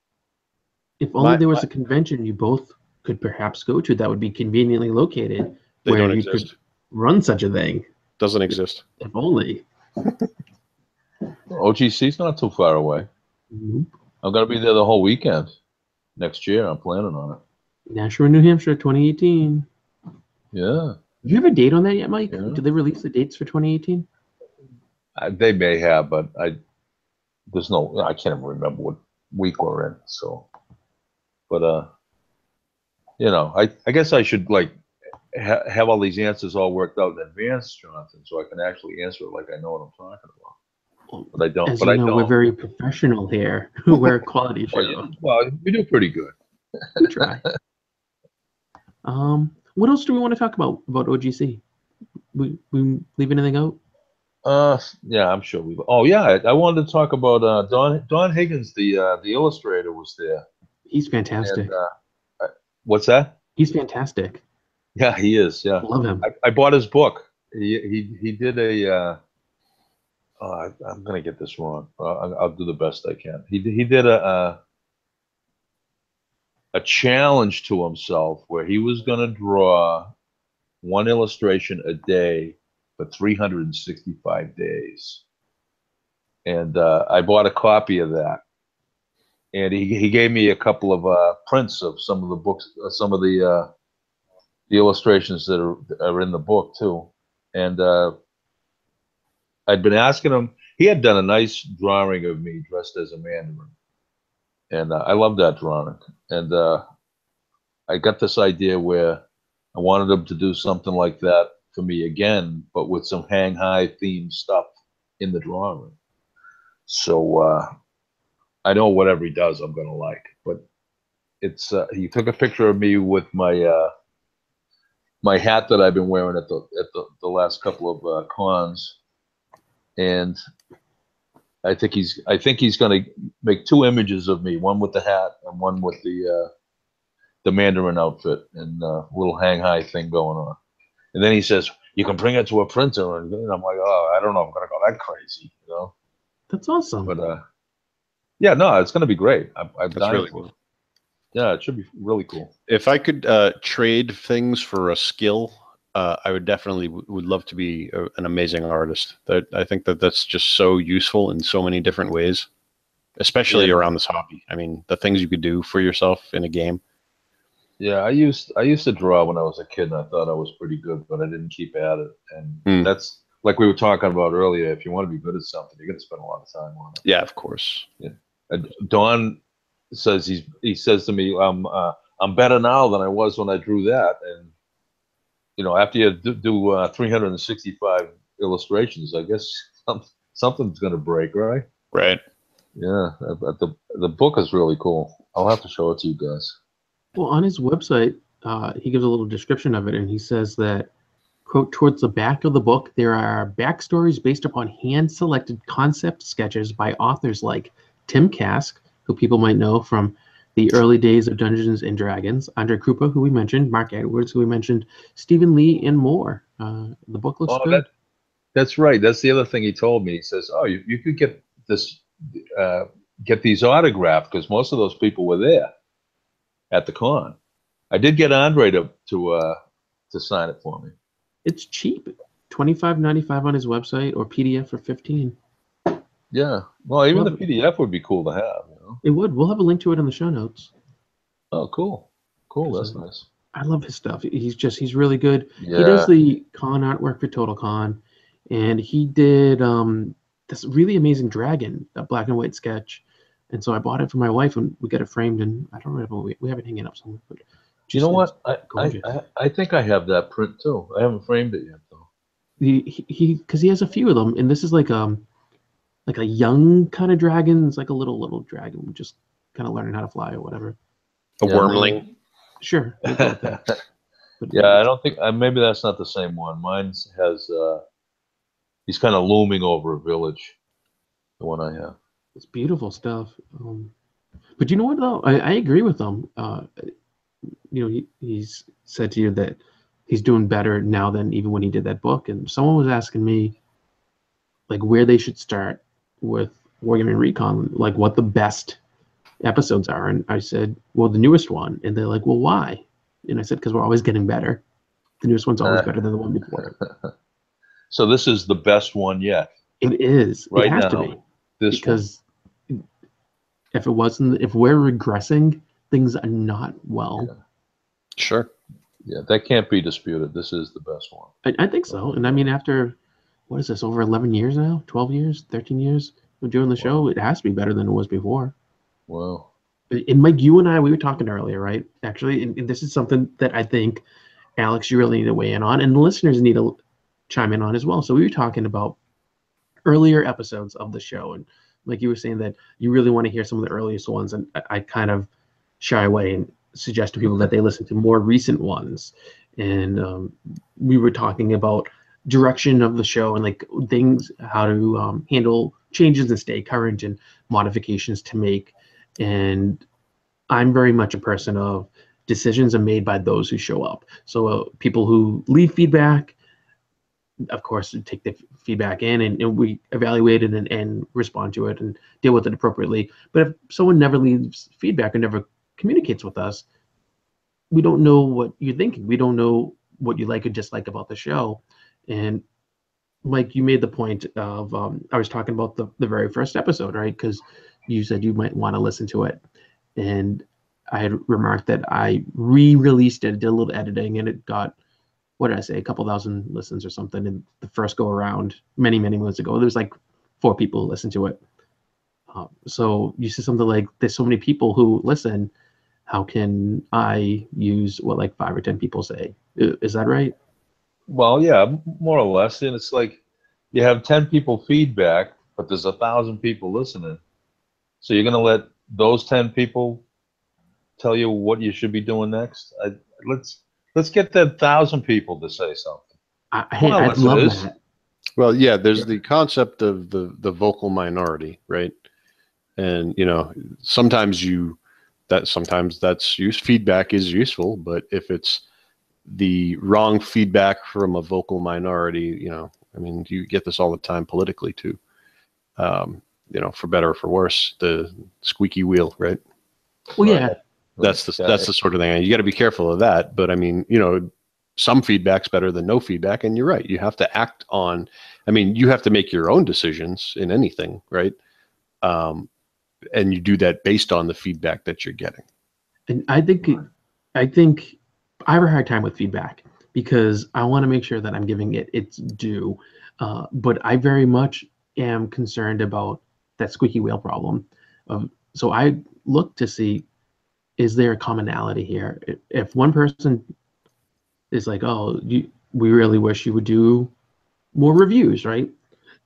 If only My- there was my- a convention you both could perhaps go to that would be conveniently located they where don't you exist. could run such a thing. Doesn't exist. If only. OGC's not too far away. Nope. I'm gonna be there the whole weekend next year. I'm planning on it. Nashua, New Hampshire, 2018. Yeah, Do you have a date on that yet, Mike? Yeah. Did they release the dates for 2018? I, they may have, but I there's no. I can't even remember what week we're in. So, but uh, you know, I I guess I should like ha- have all these answers all worked out in advance, Jonathan, so I can actually answer it like I know what I'm talking about. But I don't. As but you I know, don't. we're very professional here. we're a quality well, show. you- well, we do pretty good. We try. Um, what else do we want to talk about about OGC? We we leave anything out? Uh, yeah, I'm sure we. Oh, yeah, I, I wanted to talk about uh, Don Don Higgins, the uh, the illustrator, was there. He's fantastic. And, uh, what's that? He's fantastic. Yeah, he is. Yeah, Love him. I, I bought his book. He he he did a. Uh, I, I'm gonna get this wrong. Uh, I'll, I'll do the best I can. He he did a. a challenge to himself where he was going to draw one illustration a day for 365 days. And uh, I bought a copy of that. And he, he gave me a couple of uh, prints of some of the books, uh, some of the uh, the illustrations that are, are in the book too. And uh, I'd been asking him. He had done a nice drawing of me dressed as a Mandarin, and uh, I love that drawing. And uh, I got this idea where I wanted him to do something like that for me again, but with some hang high themed stuff in the drawing. So uh, I know whatever he does, I'm gonna like. But it's uh, he took a picture of me with my uh, my hat that I've been wearing at the at the, the last couple of uh, cons, and I think he's I think he's gonna make two images of me, one with the hat and one with the uh, the Mandarin outfit and uh, little hang high thing going on. And then he says, "You can bring it to a printer," and I'm like, "Oh, I don't know, I'm gonna go that crazy," you know. That's awesome. But uh, yeah, no, it's gonna be great. I, I'm That's dying really for cool. it. Yeah, it should be really cool. If I could uh, trade things for a skill, uh, I would definitely w- would love to be a, an amazing artist. That I think that that's just so useful in so many different ways, especially Yeah. around this hobby. I mean, the things you could do for yourself in a game. Yeah, I used I used to draw when I was a kid, and I thought I was pretty good, but I didn't keep at it. And Hmm. that's like we were talking about earlier. If you want to be good at something, you're going to spend a lot of time on it. Yeah, of course. And Don says he's he says to me, "I'm uh, I'm better now than I was when I drew that." And you know, after you do, do uh, 365 illustrations, I guess some, something's going to break, right? Right. Yeah, uh, but the the book is really cool. I'll have to show it to you guys. Well, on his website, uh, he gives a little description of it, and he says that quote towards the back of the book there are backstories based upon hand-selected concept sketches by authors like tim kask who people might know from the early days of dungeons and dragons andre krupa who we mentioned mark edwards who we mentioned stephen lee and more uh, the book looks Oh, good that, that's right. That's the other thing he told me. He says, "Oh, you, you could get this, uh, get these autographed because most of those people were there at the con." I did get Andre to to uh, to sign it for me. it's cheap 25.95 on his website or pdf for 15 Yeah. Well, even Well- the PDF would be cool to have. It would we'll have a link to it in the show notes Oh, cool. Cool. That's So- nice. i love his stuff he's just he's really good Yeah. he does the con artwork for total con and he did um this really amazing dragon a black and white sketch and so i bought it for my wife and we got it framed and i don't remember we, we have it hanging up somewhere but Do you know what? I, I. I I think I have that print too. I haven't framed it yet though. he he because he has a few of them and this is like um like a young kind of dragon it's like a little little dragon just kind of learning how to fly or whatever A Yeah, wyrmling. sure we'll go with that. But yeah, I don't think uh, maybe that's not the same one. Mine has uh, he's kind of looming over a village. The one I have. It's beautiful stuff. Um, but you know what though? I, I agree with them. Uh, you know, he, he's said to you that he's doing better now than even when he did that book. And someone was asking me, like, where they should start with Wargaming Recon, like what the best episodes are. And I said, well, the newest one. And they're like, well, why? And I said, because we're always getting better. The newest one's always better than the one before. So this is the best one yet. It is. Right it has to now, be. This one. because if it wasn't if we're regressing things are not well Yeah. Sure. Yeah, that can't be disputed. This is the best one. I, I think so and i mean after what is this over 11 years now? 12 years? 13 years of doing the show? It has to be better than it was before. Wow. and mike you and i we were talking earlier right? Actually and, and this is something that i think alex you really need to weigh in on and the listeners need to chime in on as well. So we were talking about earlier episodes of the show and like you were saying that you really want to hear some of the earliest ones and i, I kind of shy away and suggest to people that they listen to more recent ones. And um, we were talking about direction of the show and like things how to um, handle changes and stay current and modifications to make. And i'm very much a person of decisions are made by those who show up. So uh, people who leave feedback of course take the feedback in and, and we evaluate it and, and respond to it and deal with it appropriately. But if someone never leaves feedback or never communicates with us we don't know what you're thinking. We don't know what you like or dislike about the show and mike you made the point of um, i was talking about the, the very first episode right? Because you said you might want to listen to it. And i had remarked that i re-released it did a little editing and it got what did i say? A couple thousand listens or something in the first go around many many months ago. There was like four people who listened to it. Uh, so you said something like there's so many people who listen. How can i use what like five or ten people say? Is that right Well, yeah, more or less. And it's like you have 10 people feedback, but there's a thousand people listening. So you're going to let those 10 people tell you what you should be doing next? I, let's let's get that thousand people to say something. I, hey, Well, I'd love that. Well, yeah, there's the concept of the the vocal minority, right? And you know, sometimes you that sometimes that's use feedback is useful, but if it's the wrong feedback from a vocal minority, you know, I mean, you get this all the time politically too. Um, you know, for better or for worse, the squeaky wheel, right? Well, Right. yeah, That's the that's the sort of thing. You got to be careful of that. But I mean, you know, some feedback's better than no feedback, and you're right. You have to act on. I mean, you have to make your own decisions in anything, right? Um, and you do that based on the feedback that you're getting. and I think I think I have a hard time with feedback because I want to make sure that I'm giving it its due. Uh, but I very much am concerned about that squeaky wheel problem. Um, so I look to see is there a commonality here? If, one person is like, "Oh, you, we really wish you would do more reviews," right?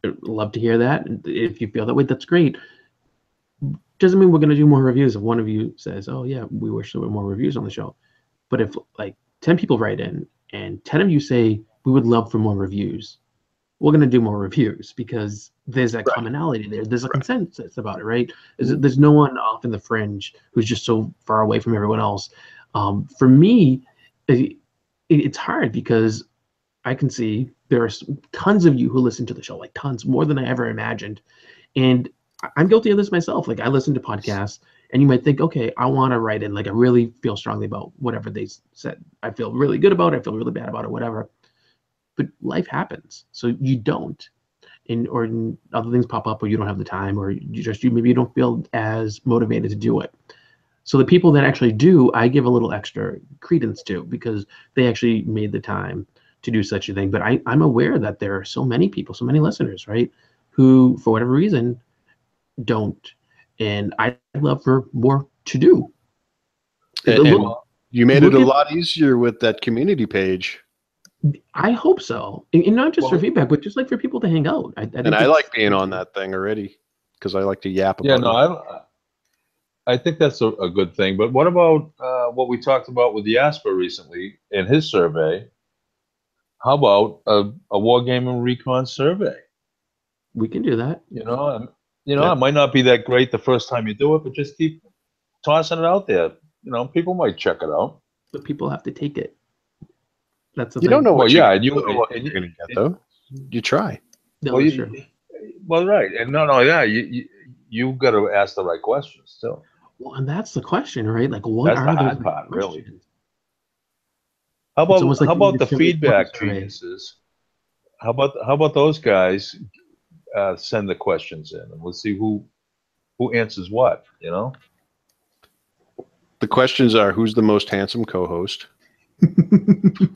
I'd Love to hear that. If you feel that way, that's great. Doesn't mean we're going to do more reviews. If one of you says, "Oh yeah, we wish there were more reviews on the show," but if like ten people write in and ten of you say we would love for more reviews. We're going to do more reviews because there's that Right. commonality there. There's a consensus about it, right? There's, there's no one off in the fringe who's just so far away from everyone else. Um, for me, it, it's hard because I can see there are tons of you who listen to the show, like tons more than I ever imagined. And I'm guilty of this myself. Like I listen to podcasts and you might think, okay, I want to write in, like I really feel strongly about whatever they said. I feel really good about it. I feel really bad about it, whatever. But life happens, so you don't, and or other things pop up, or you don't have the time, or you just you maybe you don't feel as motivated to do it. So the people that actually do, I give a little extra credence to because they actually made the time to do such a thing. But I, I'm aware that there are so many people, so many listeners, right, who for whatever reason don't, and I'd love for more to do. And- Look- you made it a at- lot easier with that community page. I hope so, and, and not just for feedback, but just like for people to hang out. I, I think And I like being on that thing already because I like to yap about Yeah, no, it. I, I think that's a, a good thing. But what about uh, what we talked about with Jasper recently in his survey? How about a, a war game recon survey? We can do that. You know, and, you know, Yeah. it might not be that great the first time you do it, but just keep tossing it out there. You know, people might check it out. but people have to take it. That's the You thing. don't know Well, what yeah, you, and you- don't know what and you're going to get though. You try. No, well, that's you, true. well, right, and no, no, yeah, you you you got to ask the right questions too. Well, and that's the question, right? Like, what That's are the those hard part, really. How about like how about the to fill in feedback one survey. geniuses? How about how about those guys uh, send the questions in, and we'll see who who answers what. You know, The questions are who's the most handsome co host? oh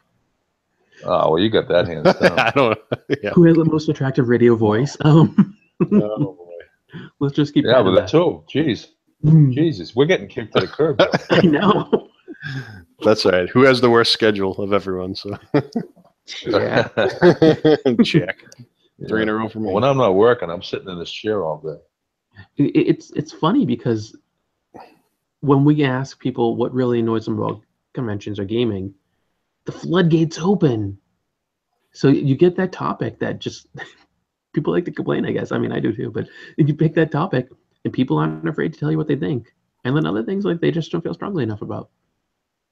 well, you got that hands down. I don't yeah. Who has the most attractive radio voice? Um, Oh, boy. let's just keep. yeah, adding but that too. Jeez, Hmm, Jesus, we're getting kicked to the curb. I know. That's all right. Who has the worst schedule of everyone? So Yeah. check. Three in a row for me. When I'm not working, I'm sitting in this chair all day. It's it's funny because when we ask people what really annoys them about conventions or gaming, the floodgates open. So you get that topic that just people like to complain. I guess I mean I do too. But if you pick that topic and people aren't afraid to tell you what they think, and then other things like they just don't feel strongly enough about.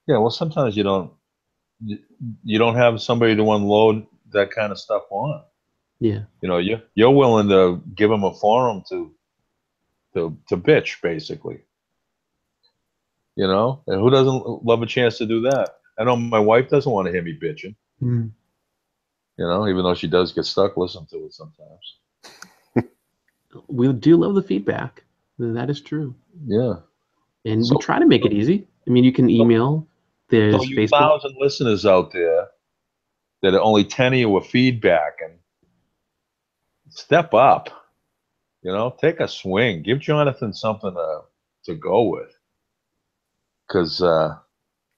Yeah, well, sometimes you don't you, you don't have somebody to unload that kind of stuff on. Yeah. You know, you you're willing to give them a forum to to to bitch, basically. You know, and who doesn't love a chance to do that? I know my wife doesn't want to hear me bitching. Hmm. You know, even though she does get stuck listening to it sometimes. We do love the feedback. That is true. Yeah. And So- we try to make it easy. I mean, you can email. There's So you Facebook. thousand listeners out there that are only ten of you were feedback and step up. You know, take a swing. Give Jonathan something to to go with. Cause uh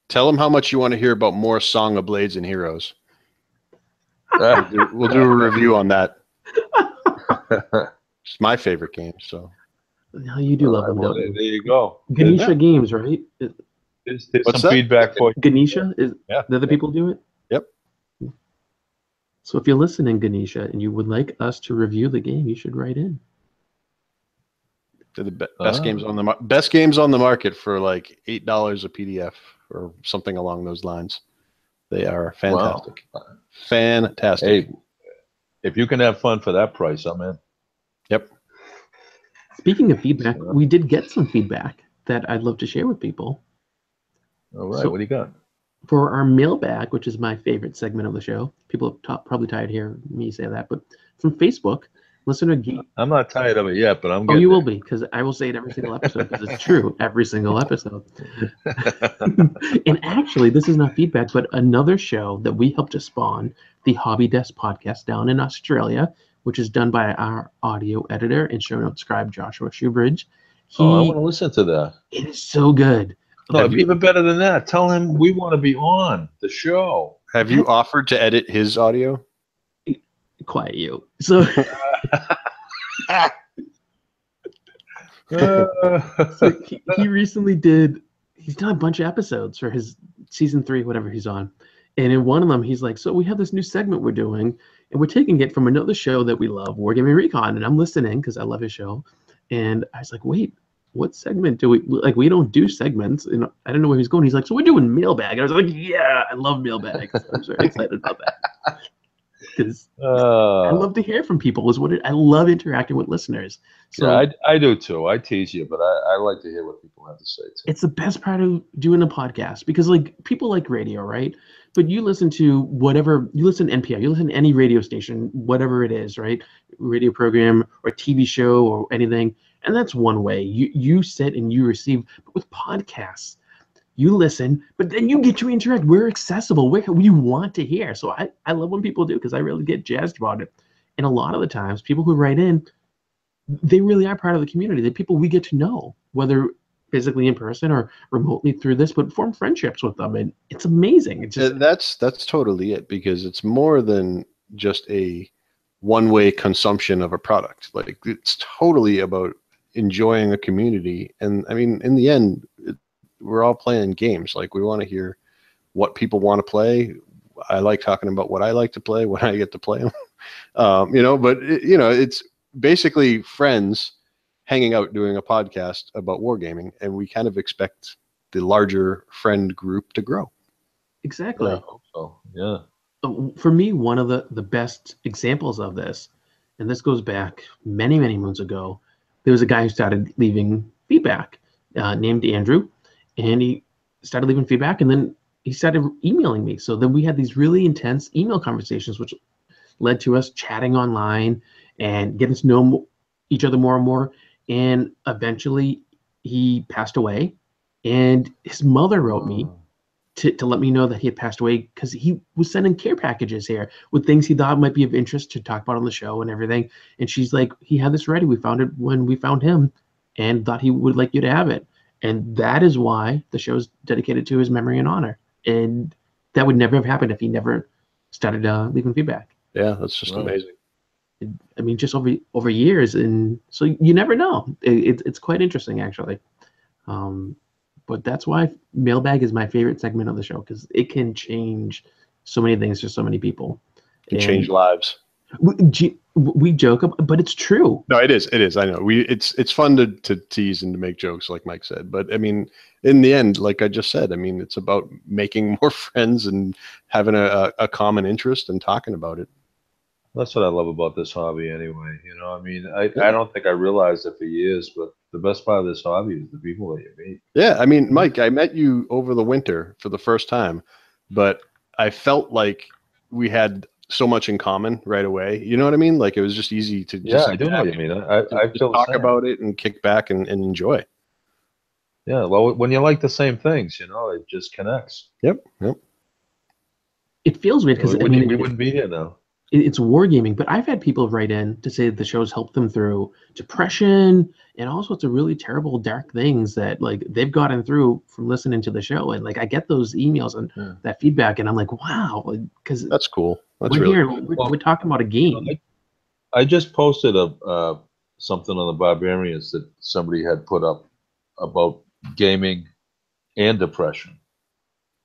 Tell him how much you want to hear about more Song of Blades and Heroes. We'll do, we'll do a review on that. It's my favorite game. So No, you do love them, well, don't there, you? there you go. Ganesha Games, right? Is- There's, there's What's some that? feedback for you. Ganesha is Yeah. the other people do it. Yep. So if you're listening, Ganesha, and you would like us to review the game, you should write in. they're the be- best Ah. games on the mar- best games on the market for like eight dollars a PDF or something along those lines. They are fantastic. Fantastic. Hey, if you can have fun for that price, I'm in. Yep. Speaking of feedback, we did get some feedback that I'd love to share with people All right, So- what do you got? For our mailbag, which is my favorite segment of the show. People are t- probably tired hearing me say that, but from Facebook, listener Ge- I'm not tired of it yet, but I'm Oh, you will be, because I will say it every single episode, because it's true every single episode. and actually, this is not feedback, but another show that we helped to spawn, the Hobby Desk podcast down in Australia, which is done by our audio editor and show note scribe Joshua Shoebridge. He, oh, I want to listen to that. it is so good. No, Have you- even better than that. Tell him we want to be on the show. Have you offered to edit his audio? Quiet you. So, so he, he recently did. He's done a bunch of episodes for his season three, whatever he's on, And in one of them, he's like, "So we have this new segment we're doing, and we're taking it from another show that we love, Wargaming Recon." And I'm listening because I love his show. And I was like, "Wait, what segment do we like? We don't do segments." And I don't know where he's going. He's like, "So we're doing mailbag." And I was like, "Yeah, I love mailbag." I'm very excited about that because Uh, I love to hear from people. Is what it, I love interacting with listeners. So yeah, I, I do too. I tease you, but I, I like to hear what people have to say too. it's the best part of doing a podcast because like people like radio right but you listen to whatever you listen to npr you listen to any radio station whatever it is right radio program or tv show or anything and that's one way. You you sit and you receive but with podcasts you listen but then you get to interact. We're accessible. We're, we want to hear. So i i love when people do because i really get jazzed about it. And a lot of the times people who write in they really are part of the community. The people we get to know whether physically in person or remotely through this, but form friendships with them, and it's amazing. It's just that's that's totally it because it's more than just a one-way consumption of a product. Like it's totally about enjoying a community, and I mean, in the end, it, we're all playing games. Like we want to hear what people want to play. I like talking about what I like to play when I get to play them. um, you know, but it, you know, it's basically friends hanging out doing a podcast about wargaming, and we kind of expect the larger friend group to grow. exactly. Yeah, I hope so. Yeah. Uh, For me, one of the the best examples of this, and this goes back many many moons ago. There was a guy who started leaving feedback, uh, named Andrew, and he started leaving feedback, and then he started emailing me. So then we had these really intense email conversations, which led to us chatting online and getting to know each other more and more. And eventually, he passed away, and his mother wrote me to, to let me know that he had passed away because he was sending care packages here with things he thought might be of interest to talk about on the show and everything. And she's like, he had this ready. We found it when we found him and thought he would like you to have it. And that is why the show is dedicated to his memory and honor. And that would never have happened if he never started uh, leaving feedback. Yeah, that's just Wow. amazing. I mean, just over over years, and so you never know. It, it, it's quite interesting, actually. Um, but that's why mailbag is my favorite segment of the show because it can change so many things for so many people. Can And change lives. We, ge- we joke, but it's true. No, it is. It is. I know. We it's it's fun to to tease and to make jokes, like Mike said. But I mean, in the end, like I just said, I mean, it's about making more friends and having a, a, a common interest and talking about it. That's what I love about this hobby anyway. You know, I mean, I, I don't think I realized it for years, but the best part of this hobby is the people that you meet. Yeah, I mean, Mike, I met you over the winter for the first time, but I felt like we had so much in common right away. You know what I mean? Like it was just easy to Yeah, I do know what you mean. and- I, I, I just feel talk about it and kick back and, and enjoy. Yeah, well, when you like the same things, you know, it just connects. Yep. Yep. It feels weird we, because I wouldn't, mean, we it- wouldn't be here now. It- it's wargaming, but I've had people write in to say that the show's helped them through depression and all sorts of really terrible, dark things that like they've gotten through from listening to the show. And like I get those emails and Yeah. that feedback, and I'm like, wow, because That's cool. That's we're really here, cool. we're, Well, we're talking about a game. I, I just posted a uh, something on the Barbarians that somebody had put up about gaming and depression,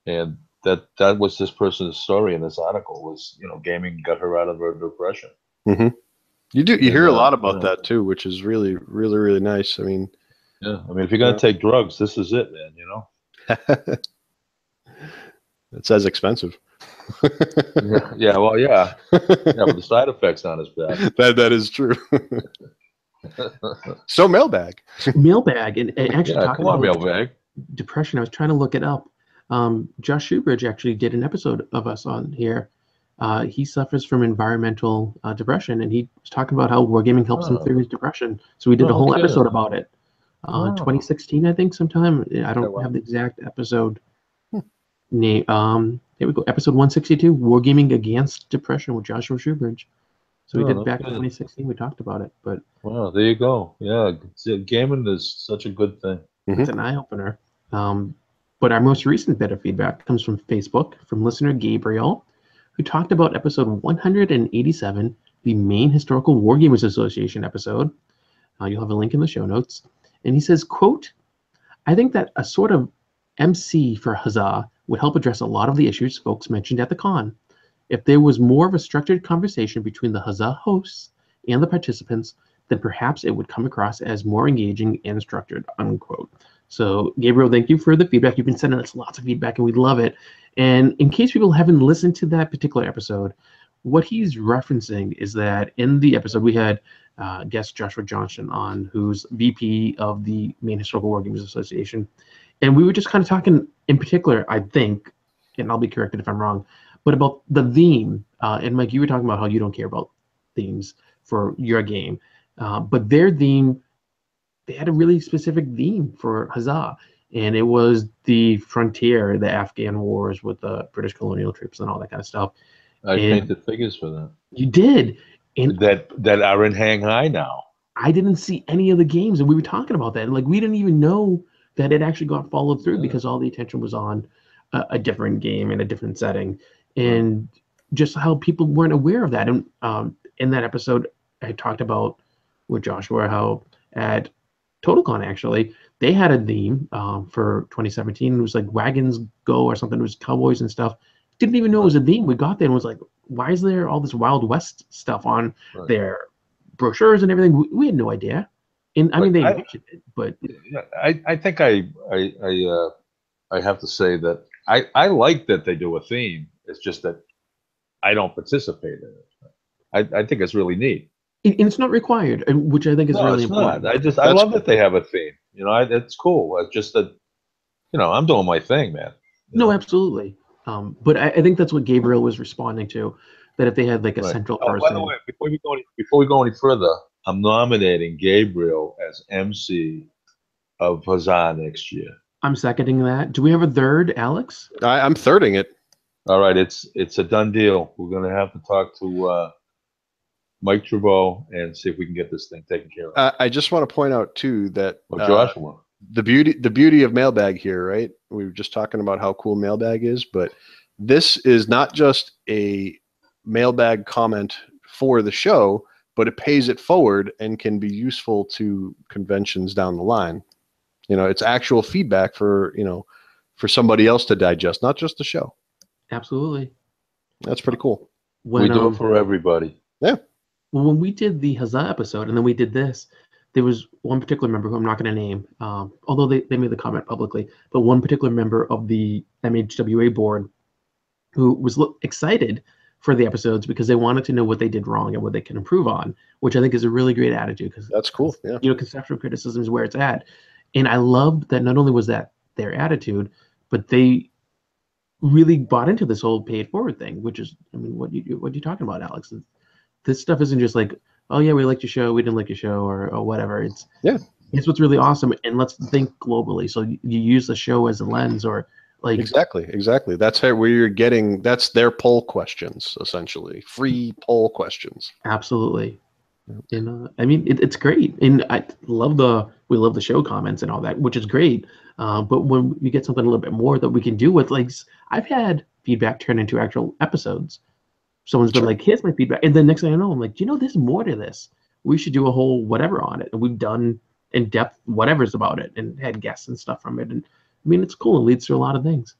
and that that was this person's story in this article was you know gaming got her out of her depression. You do. You And, hear a uh, lot about yeah. that too, which is really, really, really nice. I mean, Yeah, I mean if you're gonna Yeah. take drugs, this is it, man. You know. it's as expensive. Yeah, yeah well, yeah, yeah, but the side effects aren't as bad. that that is true. so mailbag. Mailbag and, and actually yeah, talking about mailbag. depression. I was trying to look it up. Um, Josh Shoebridge actually did an episode of us on here. Uh, he suffers from environmental uh, depression, and he was talking about how wargaming helps him Oh. through his depression. So we did a Oh, whole okay. episode about it. Uh, Oh. 2016, I think, sometime. I don't wow. have the exact episode Hmm. name. Um, here we go. Episode 162, Wargaming Against Depression with Joshua Shoebridge. So we Oh, did no back in 2016. We talked about it, but Wow, there you go. Yeah, gaming is such a good thing. it's an eye opener. Um, but our most recent bit of feedback comes from Facebook from listener Gabriel, who talked about episode 187, the Maine historical Wargamers Association episode. Uh, you'll have a link in the show notes. And he says, quote, I think that a sort of MC for Huzzah would help address a lot of the issues folks mentioned at the con. If there was more of a structured conversation between the Huzzah hosts and the participants, then perhaps it would come across as more engaging and structured, unquote. So, Gabriel, thank you for the feedback. You've been sending us lots of feedback and we love it. And in case people haven't listened to that particular episode, what he's referencing is that in the episode we had uh, guest Joshua Johnson on, who's VP of the Maine Historical War Games Association. And we were just kind of talking in particular, I think, and I'll be corrected if I'm wrong, but about the theme. Uh, and Mike, you were talking about how you don't care about themes for your game. Uh, but their theme, they had a really specific theme for Huzzah. And it was the frontier, the Afghan wars with the British colonial troops and all that kind of stuff. I And- painted figures for that. You did. And that that are in Shanghai now. I didn't see any of the games, and we were talking about that. Like we didn't even know that it actually got followed through Yeah. because all the attention was on a, a different game in a different setting, and just how people weren't aware of that. And um, in that episode, I talked about with Joshua how at TotalCon actually they had a theme um, for 2017. It was like wagons go or something. It was cowboys and stuff. Didn't even know it was a theme. We got there and was like, why is there all this Wild West stuff on Right. their brochures and everything? We, we had no idea. And I mean, they But I- mentioned it, but I, I think I I I, uh, I have to say that I, I like that they do a theme. It's just that I don't participate in it. I, I think it's really neat. And it's not required, which I think is no, really it's important. not. I just I That's love that they have a theme. You know, I, it's cool. It's just that you know I'm doing my thing, man. You No, know? absolutely. Um, but I, I think that's what Gabriel was responding to. That if they had like a Right. central Oh, by person, the way, before we go any, before we go any further, I'm nominating Gabriel as MC of Huzzah next year. I'm seconding that. Do we have a third, Alex? I, I'm thirding it. All right, it's it's a done deal. We're gonna have to talk to uh, Mike Trevaux and see if we can get this thing taken care of. I, I just want to point out too that Or uh, Joshua. the beauty the beauty of mailbag here right we were just talking about how cool mailbag is but this is not just a mailbag comment for the show but it pays it forward and can be useful to conventions down the line you know it's actual feedback for you know for somebody else to digest not just the show Absolutely. that's pretty cool When, we do um, it for everybody. Well, when we did the Huzzah episode and then we did this, there was one particular member who I'm not going to name, um, although they, they made the comment publicly, but one particular member of the MHWA board who was lo- excited for the episodes because they wanted to know what they did wrong and what they can improve on, which I think is a really great attitude because that's cool yeah. you know constructive criticism is where it's at. And i loved that not only was that their attitude but they really bought into this whole paid forward thing which is i mean what you what are you talking about alex this stuff isn't just like oh yeah we liked your show we didn't like your show or, or whatever it's Yeah. it's what's really awesome and let's think globally so you, you use the show as a lens or like exactly exactly that's how where you're getting that's their poll questions essentially free poll questions Absolutely. And uh, I mean, it, it's great, and I love the we love the show comments and all that, which is great. Uh, but when we get something a little bit more that we can do with, like, I've had feedback turn into actual episodes. Someone's been Sure. like, "Here's my feedback," and then next thing I know, I'm like, "Do you know, there's more to this. We should do a whole whatever on it." And we've done in depth whatever's about it, and had guests and stuff from it. And I mean, it's cool. It leads to a lot of things.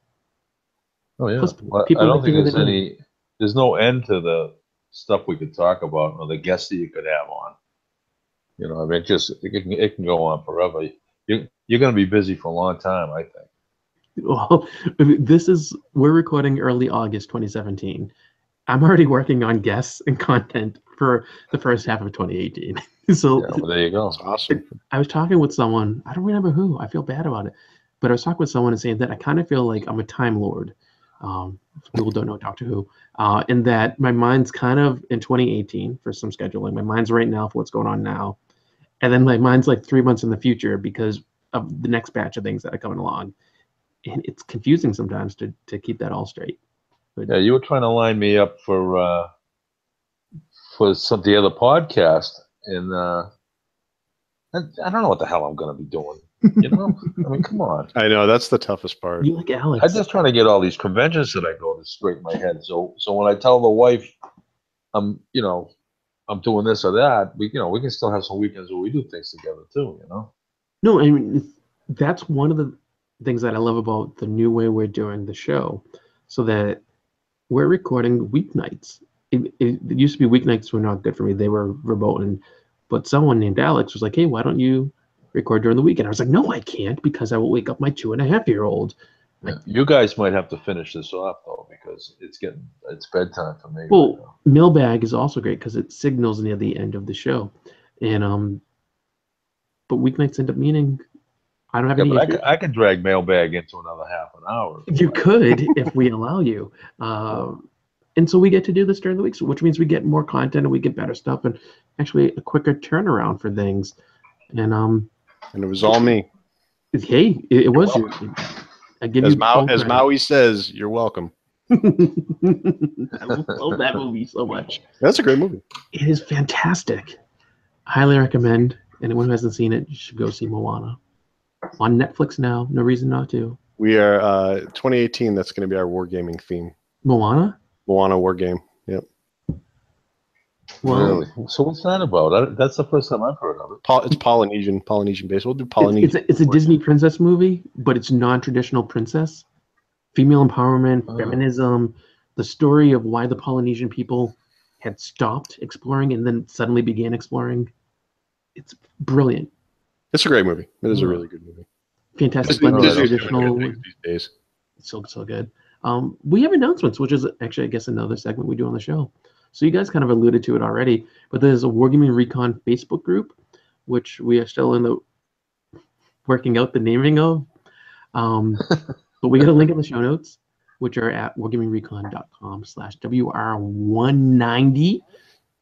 Oh yeah. Plus, Well, people I don't think there's any. There's no end to the stuff we could talk about or the guests that you could have on. You know, I mean, it just it can it can go on forever. You you're going to be busy for a long time, I think. Well, this is we're recording early August 2017. I'm already working on guests and content for the first half of 2018. so Yeah, well, there you go. that's awesome I was talking with someone, I don't remember who, I feel bad about it, but I was talking with someone and saying that I kind of feel like I'm a time lord. Um, people don't know Doctor Who, uh, and that my mind's kind of in 2018 for some scheduling. My mind's right now for what's going on now, and then my mind's like three months in the future because of the next batch of things that are coming along, and it's confusing sometimes to to keep that all straight. Yeah, you were trying to line me up for uh for some the other podcast, and uh I, I don't know what the hell I'm going to be doing. You know, I mean, come on. i know that's the toughest part You like Alex? I'm just trying to get all these conventions that I go to straight in my head. So so when I tell the wife I'm you know I'm doing this or that, we you know we can still have some weekends where we do things together too. You know. No, I mean that's one of the things that I love about the new way we're doing the show, so that we're recording weeknights. It, it, it used to be weeknights were not good for me; they were verboten. But someone named Alex was like, "Hey, why don't you record during the weekend?" I was like, "No, I can't because I will wake up my two and a half year old." You guys might have to finish this off though, because it's getting it's bedtime for me. Well, now. Mailbag is also great because it signals near the end of the show, and um, but weeknights end up meaning I don't have yeah, any. but I issue- could, I could drag mailbag into another half an hour. You could if we allow you. Um, and so we get to do this during the week, so- which means we get more content and we get better stuff and actually a quicker turnaround for things. And um, And it was all me. hey, it, it was you. I give As, you Mao, full as. Maui says, you're welcome. I love that movie so much. That's a great movie. It is fantastic. Highly recommend. Anyone who hasn't seen it, should go see Moana. On Netflix now. No reason not to. We are uh, 2018. That's going to be our wargaming theme. Moana? Moana war game. Yep. Well, really? So what's that about? I, that's the first time I've heard of it. Pol- it's Polynesian, Polynesian based. We'll do It's, Polynesian. it's, a, it's a Disney princess movie, but it's non-traditional princess, female empowerment, Oh. feminism, the story of why the Polynesian people had stopped exploring and then suddenly began exploring. It's brilliant, It's a great movie. It is a Hmm. really good movie. fantastic Disney- blend of Disney's doing traditional. these days. It's so so good. Um, we have announcements, which is actually I guess another segment we do on the show. So you guys kind of alluded to it already, but there's a Wargaming Recon Facebook group, which we are still in the working out the naming of. Um, but we got a link in the show notes, which are at wargamingrecon.com slash WR190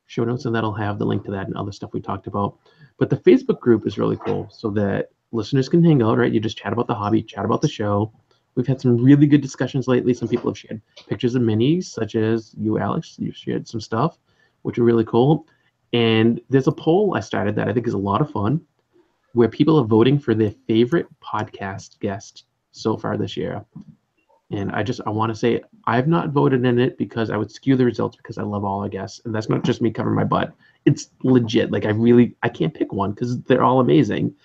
show notes, and that'll have the link to that and other stuff we talked about. But the Facebook group is really cool so that listeners can hang out, right? You just chat about the hobby, chat about the show. We've had some really good discussions lately. Some people have shared pictures of minis, such as you, Alex. You shared some stuff, which are really cool. And there's a poll I started that I think is a lot of fun, where people are voting for their favorite podcast guest so far this year. And I just I want to say I've not voted in it because I would skew the results because I love all our guests, and that's not just me covering my butt. It's legit. Like I really I can't pick one because they're all amazing.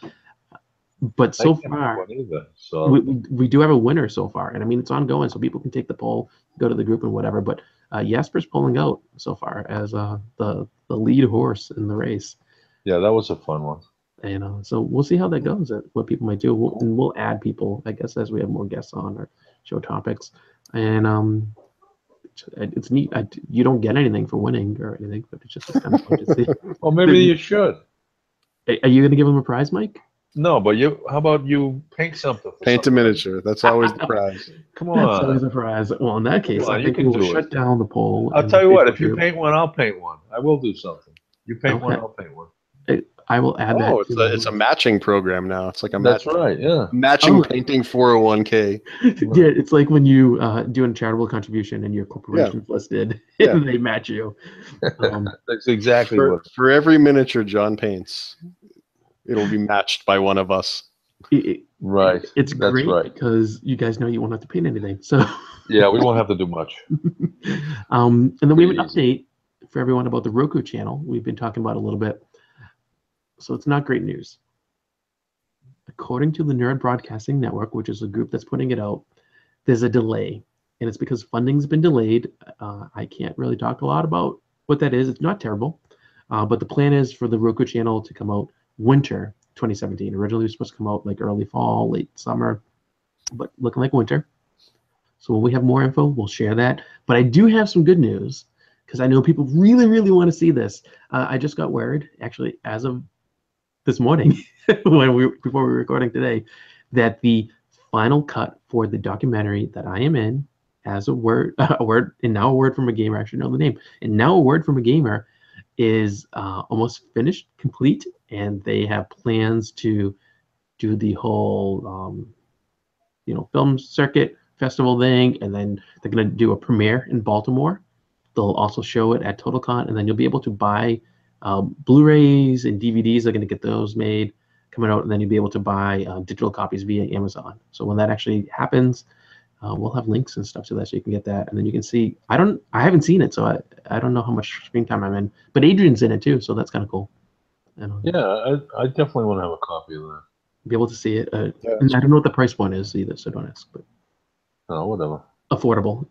But so far, either. So we, we, we do have a winner so far and i mean it's ongoing so people can take the poll go to the group and whatever but uh, jasper's pulling out so far as uh, the the lead horse in the race yeah, that was a fun one. and uh, so we'll see how that goes uh, what people might do we'll, and we'll add people i guess as we have more guests on or show topics and um it's, it's neat I, you don't get anything for winning or anything but it's just kind of fun to see Well, maybe you should. are you going to give him a prize mike No, but you. How about you paint something? for Paint a miniature. That's always the prize. Come on. that's always on. a prize well in that case on, i you think can we'll shut it. down the poll I'll tell you what. If you paint one, I'll paint one. I will do something. You paint one, I'll paint one. I will add that. Oh, it's a, it's a matching program now. It's like a That's match, right. Yeah. matching Oh. painting 401k. yeah, it's like when you uh, do a charitable contribution and your corporation's listed, Yeah. and they match you. Um, That's exactly For, what. for every miniature John paints, it'll be matched by one of us. it- it- Right. it's That's great right. because you guys know you won't have to paint anything. So, Yeah, we won't have to do much. um, and then we have an Pretty update for everyone about the Roku channel. We've been talking about a little bit. So it's not great news. According to the Nerd Broadcasting Network, which is a group that's putting it out, there's a delay, and it's because funding's been delayed. Uh, I can't really talk a lot about what that is. It's not terrible, uh, but the plan is for the Roku channel to come out winter 2017. Originally, it was supposed to come out like early fall, late summer, but looking like winter. So when we have more info, we'll share that. But I do have some good news because I know people really, really want to see this. Uh, I just got word, actually, as of this morning, when we before we were recording today, that the final cut for the documentary that I am in, as a word, a word, and now a word from a gamer. I should know the name. And now a word from a gamer is uh, almost finished, complete, and they have plans to do the whole, um, you know, film circuit festival thing, and then they're gonna do a premiere in Baltimore. They'll also show it at TotalCon, and then you'll be able to buy um, Blu-rays and DVDs. They're gonna get those made coming out, and then you'll be able to buy uh, digital copies via Amazon. So when that actually happens, uh, we'll have links and stuff to that, so you can get that, and then you can see. I don't, I haven't seen it, so I, I don't know how much screen time I'm in, but Adrian's in it too, so that's kind of cool. And, uh, Yeah, I, I definitely want to have a copy of that. be able to see it. Uh, Yeah, and I don't know what the price point is either, so don't ask. But Oh, whatever. affordable,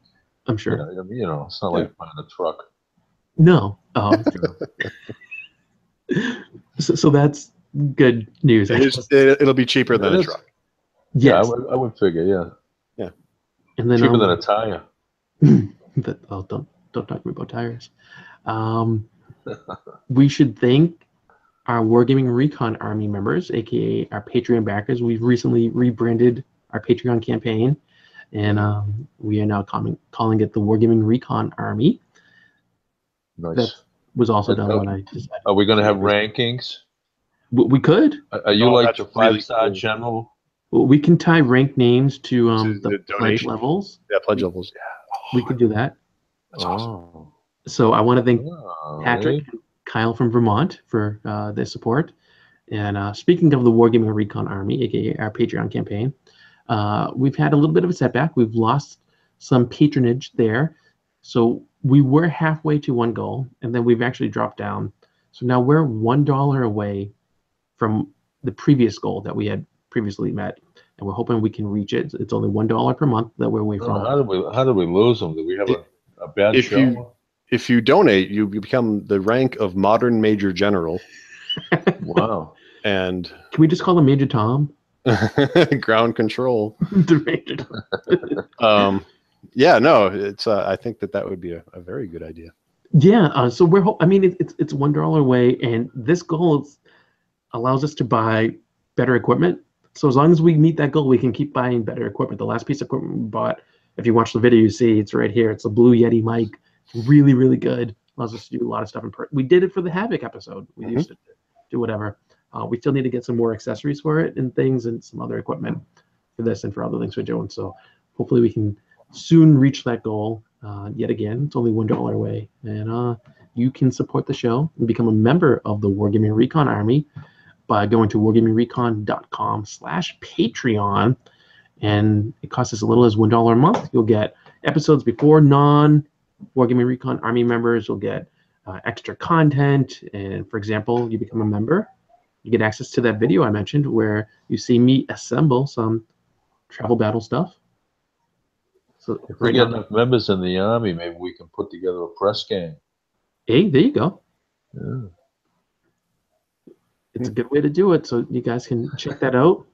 I'm sure. Yeah, you know, it's not like buying a truck. No. Oh, so, so that's good news. It is, it, it'll be cheaper than It a is. truck. Yeah, I would, I would figure, yeah. Yeah. and then Cheaper um, than a tire. that, oh, don't don't talk to me about tires. Um, we should thank our Wargaming Recon Army members, aka our Patreon backers. We've recently rebranded our Patreon campaign, and um, we are now calling calling it the Wargaming Recon Army. Nice. That's- Was also That- done when I decided. Are we going to have rankings? We we could. Are are you Oh, like that's the really five star cool. general? We can tie rank names to um, To the, the pledge donation. levels. Yeah, pledge levels. Yeah. We could do that. That's awesome. Oh. So I want to thank Oh, Patrick, and Kyle from Vermont for uh, their support. And uh, speaking of the Wargaming Recon Army, aka our Patreon campaign, uh, we've had a little bit of a setback. We've lost some patronage there. So we were halfway to one goal, and then we've actually dropped down. So now we're one dollar away from the previous goal that we had previously met, and we're hoping we can reach it. It's only one dollar per month that we're away from. how did we how did we lose them? Did we have a, a bad If show? you- If you donate, you become the rank of modern major general wow. and Can we just call him Major Tom? ground control. the Major Tom. Um, yeah, no, it's. Uh, I think that that would be a, a very good idea. Yeah, uh, so we're. Ho- I mean, it, it's it's one dollar away, and this goal is, allows us to buy better equipment. So as long as we meet that goal, we can keep buying better equipment. The last piece of equipment we bought, if you watch the video, you see it's right here. It's a Blue Yeti mic, really really good. Allows us to do a lot of stuff in per- We did it for the Havoc episode. We Mhm. used to do whatever. Uh, we still need to get some more accessories for it and things and some other equipment for this and for other things we're doing. So hopefully we can soon reach that goal. Uh, yet again, it's only one dollar away, and uh, you can support the show and become a member of the Wargaming Recon Army by going to wargamingrecon.com slash Patreon. And it costs as little as one dollar a month. You'll get episodes before non Wargaming Recon Army members. You'll get uh, extra content. And for example, you become a member, you get access to that video I mentioned where you see me assemble some travel battle stuff. So If we get enough members in the army, maybe we can put together a press gang. hey, there you go. Yeah. it's a good way to do it. So you guys can check that out.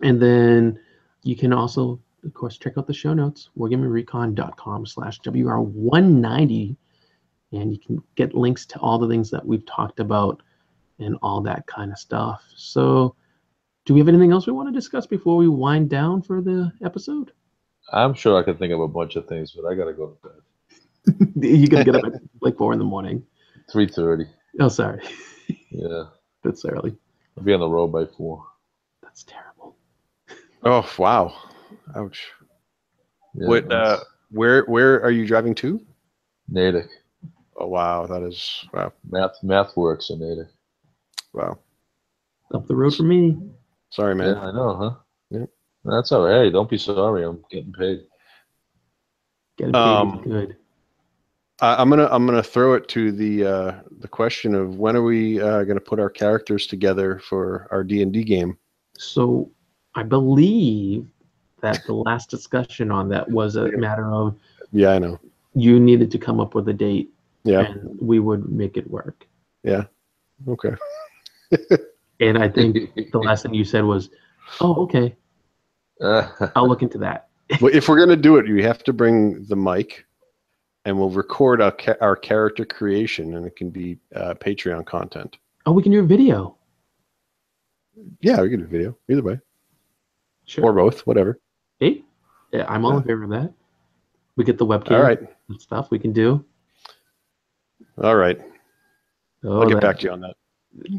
And then you can also, of course, check out the show notes, wargamingrecon.com slash WR190. And you can get links to all the things that we've talked about and all that kind of stuff. So do we have anything else we want to discuss before we wind down for the episode? I'm sure I could think of a bunch of things, but I gotta go to bed. You're going to get up at like four in the morning. Three thirty. Oh, sorry. Yeah. That's early. I'll be on the road by four. That's terrible. Oh wow, ouch. Yeah, what? Uh, where where are you driving to? Natick. Oh wow, that is wow Math MathWorks in Natick. wow. Up the road for me. Sorry, man. Yeah, I know, huh? Yeah. That's all right. Don't be sorry. I'm getting paid. Getting paid Um, is good. I, I'm gonna I'm gonna throw it to the uh, the question of when are we uh, gonna put our characters together for our D and D game? So I believe that the last discussion on that was a matter of Yeah, I know. you needed to come up with a date Yeah. and we would make it work. Yeah okay. And I think the last thing you said was, "Oh, okay, I'll look into that." well, if we're gonna do it, you have to bring the mic, and we'll record our ca- our character creation, and it can be uh, Patreon content. Oh, we can do a video. Yeah, we can do a video either way, Sure. or both, whatever. hey, yeah, I'm all in favor of that. We get the webcam All right, and stuff we can do. all right. Oh, I'll get that, back to you on that.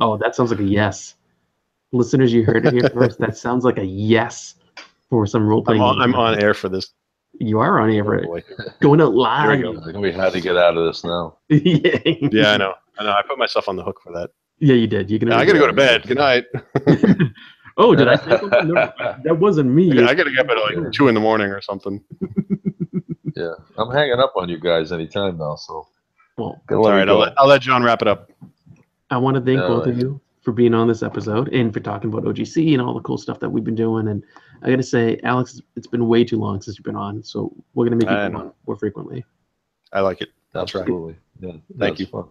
oh, that sounds like a yes. Listeners, you heard it here first. That sounds like a yes for some role I'm playing. I'm on air for this. You are on air for Oh, it. Going out Here we live. go. It's gonna be hard to get out of this now. yeah. Yeah, I know. I know. I put myself on the hook for that. Yeah, you did. You can. I gotta go to bed. Good night. oh, did I say something? No, that wasn't me. I gotta get up at like two in the morning or something. Yeah, I'm hanging up on you guys anytime now. So Well, gotta All let me right, I'll let, I'll let John wrap it up. I want to thank All both of you for being on this episode and for talking about OGC and all the cool stuff that we've been doing. And I got to say, Alex, it's been way too long since you've been on, so we're gonna make you come on more frequently. I like it. That's right. Absolutely. Yeah. Thank that's you. fun.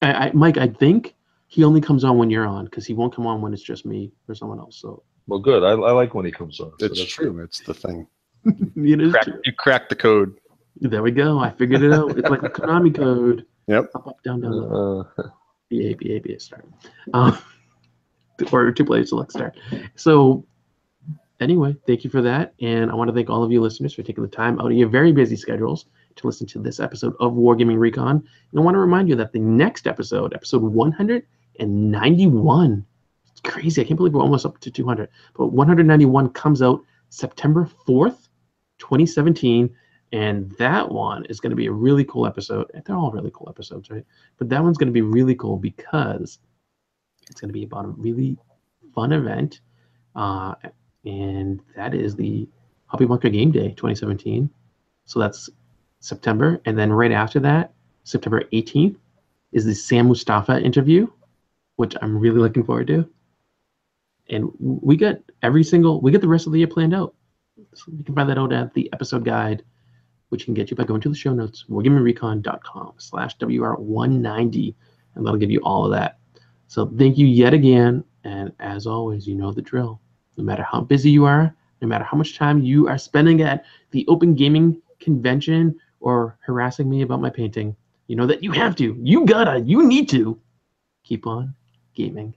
I, I, Mike, I think he only comes on when you're on because he won't come on when it's just me or someone else. So Well, good. I, I like when he comes on. It's that's true. It's the thing. it is Crack, true. you cracked the code. There we go. I figured it out. It's like a Konami code. Yep. Up, up, down, down, Uh, B A B A B A start. Um, or two players select start. So anyway, thank you for that, and I want to thank all of you listeners for taking the time out of your very busy schedules to listen to this episode of Wargaming Recon. And I want to remind you that the next episode, episode 191, it's crazy. I can't believe we're almost up to 200. But 191 comes out September 4th, 2017. And that one is going to be a really cool episode. They're all really cool episodes, right? But that one's going to be really cool because it's going to be about a really fun event. Uh, and that is the Hobby Bunker Game Day 2017. So that's September. And then right after that, September 18th, is the Sam Mustafa interview, which I'm really looking forward to. And we got every single, we get the rest of the year planned out. So you can find that out at the episode guide, which you can get you by going to the show notes, wargamingrecon.com slash WR190, and that'll give you all of that. So thank you yet again. And as always, you know the drill. No matter how busy you are, no matter how much time you are spending at the Open Gaming Convention or harassing me about my painting, you know that you have to, you gotta, you need to keep on gaming.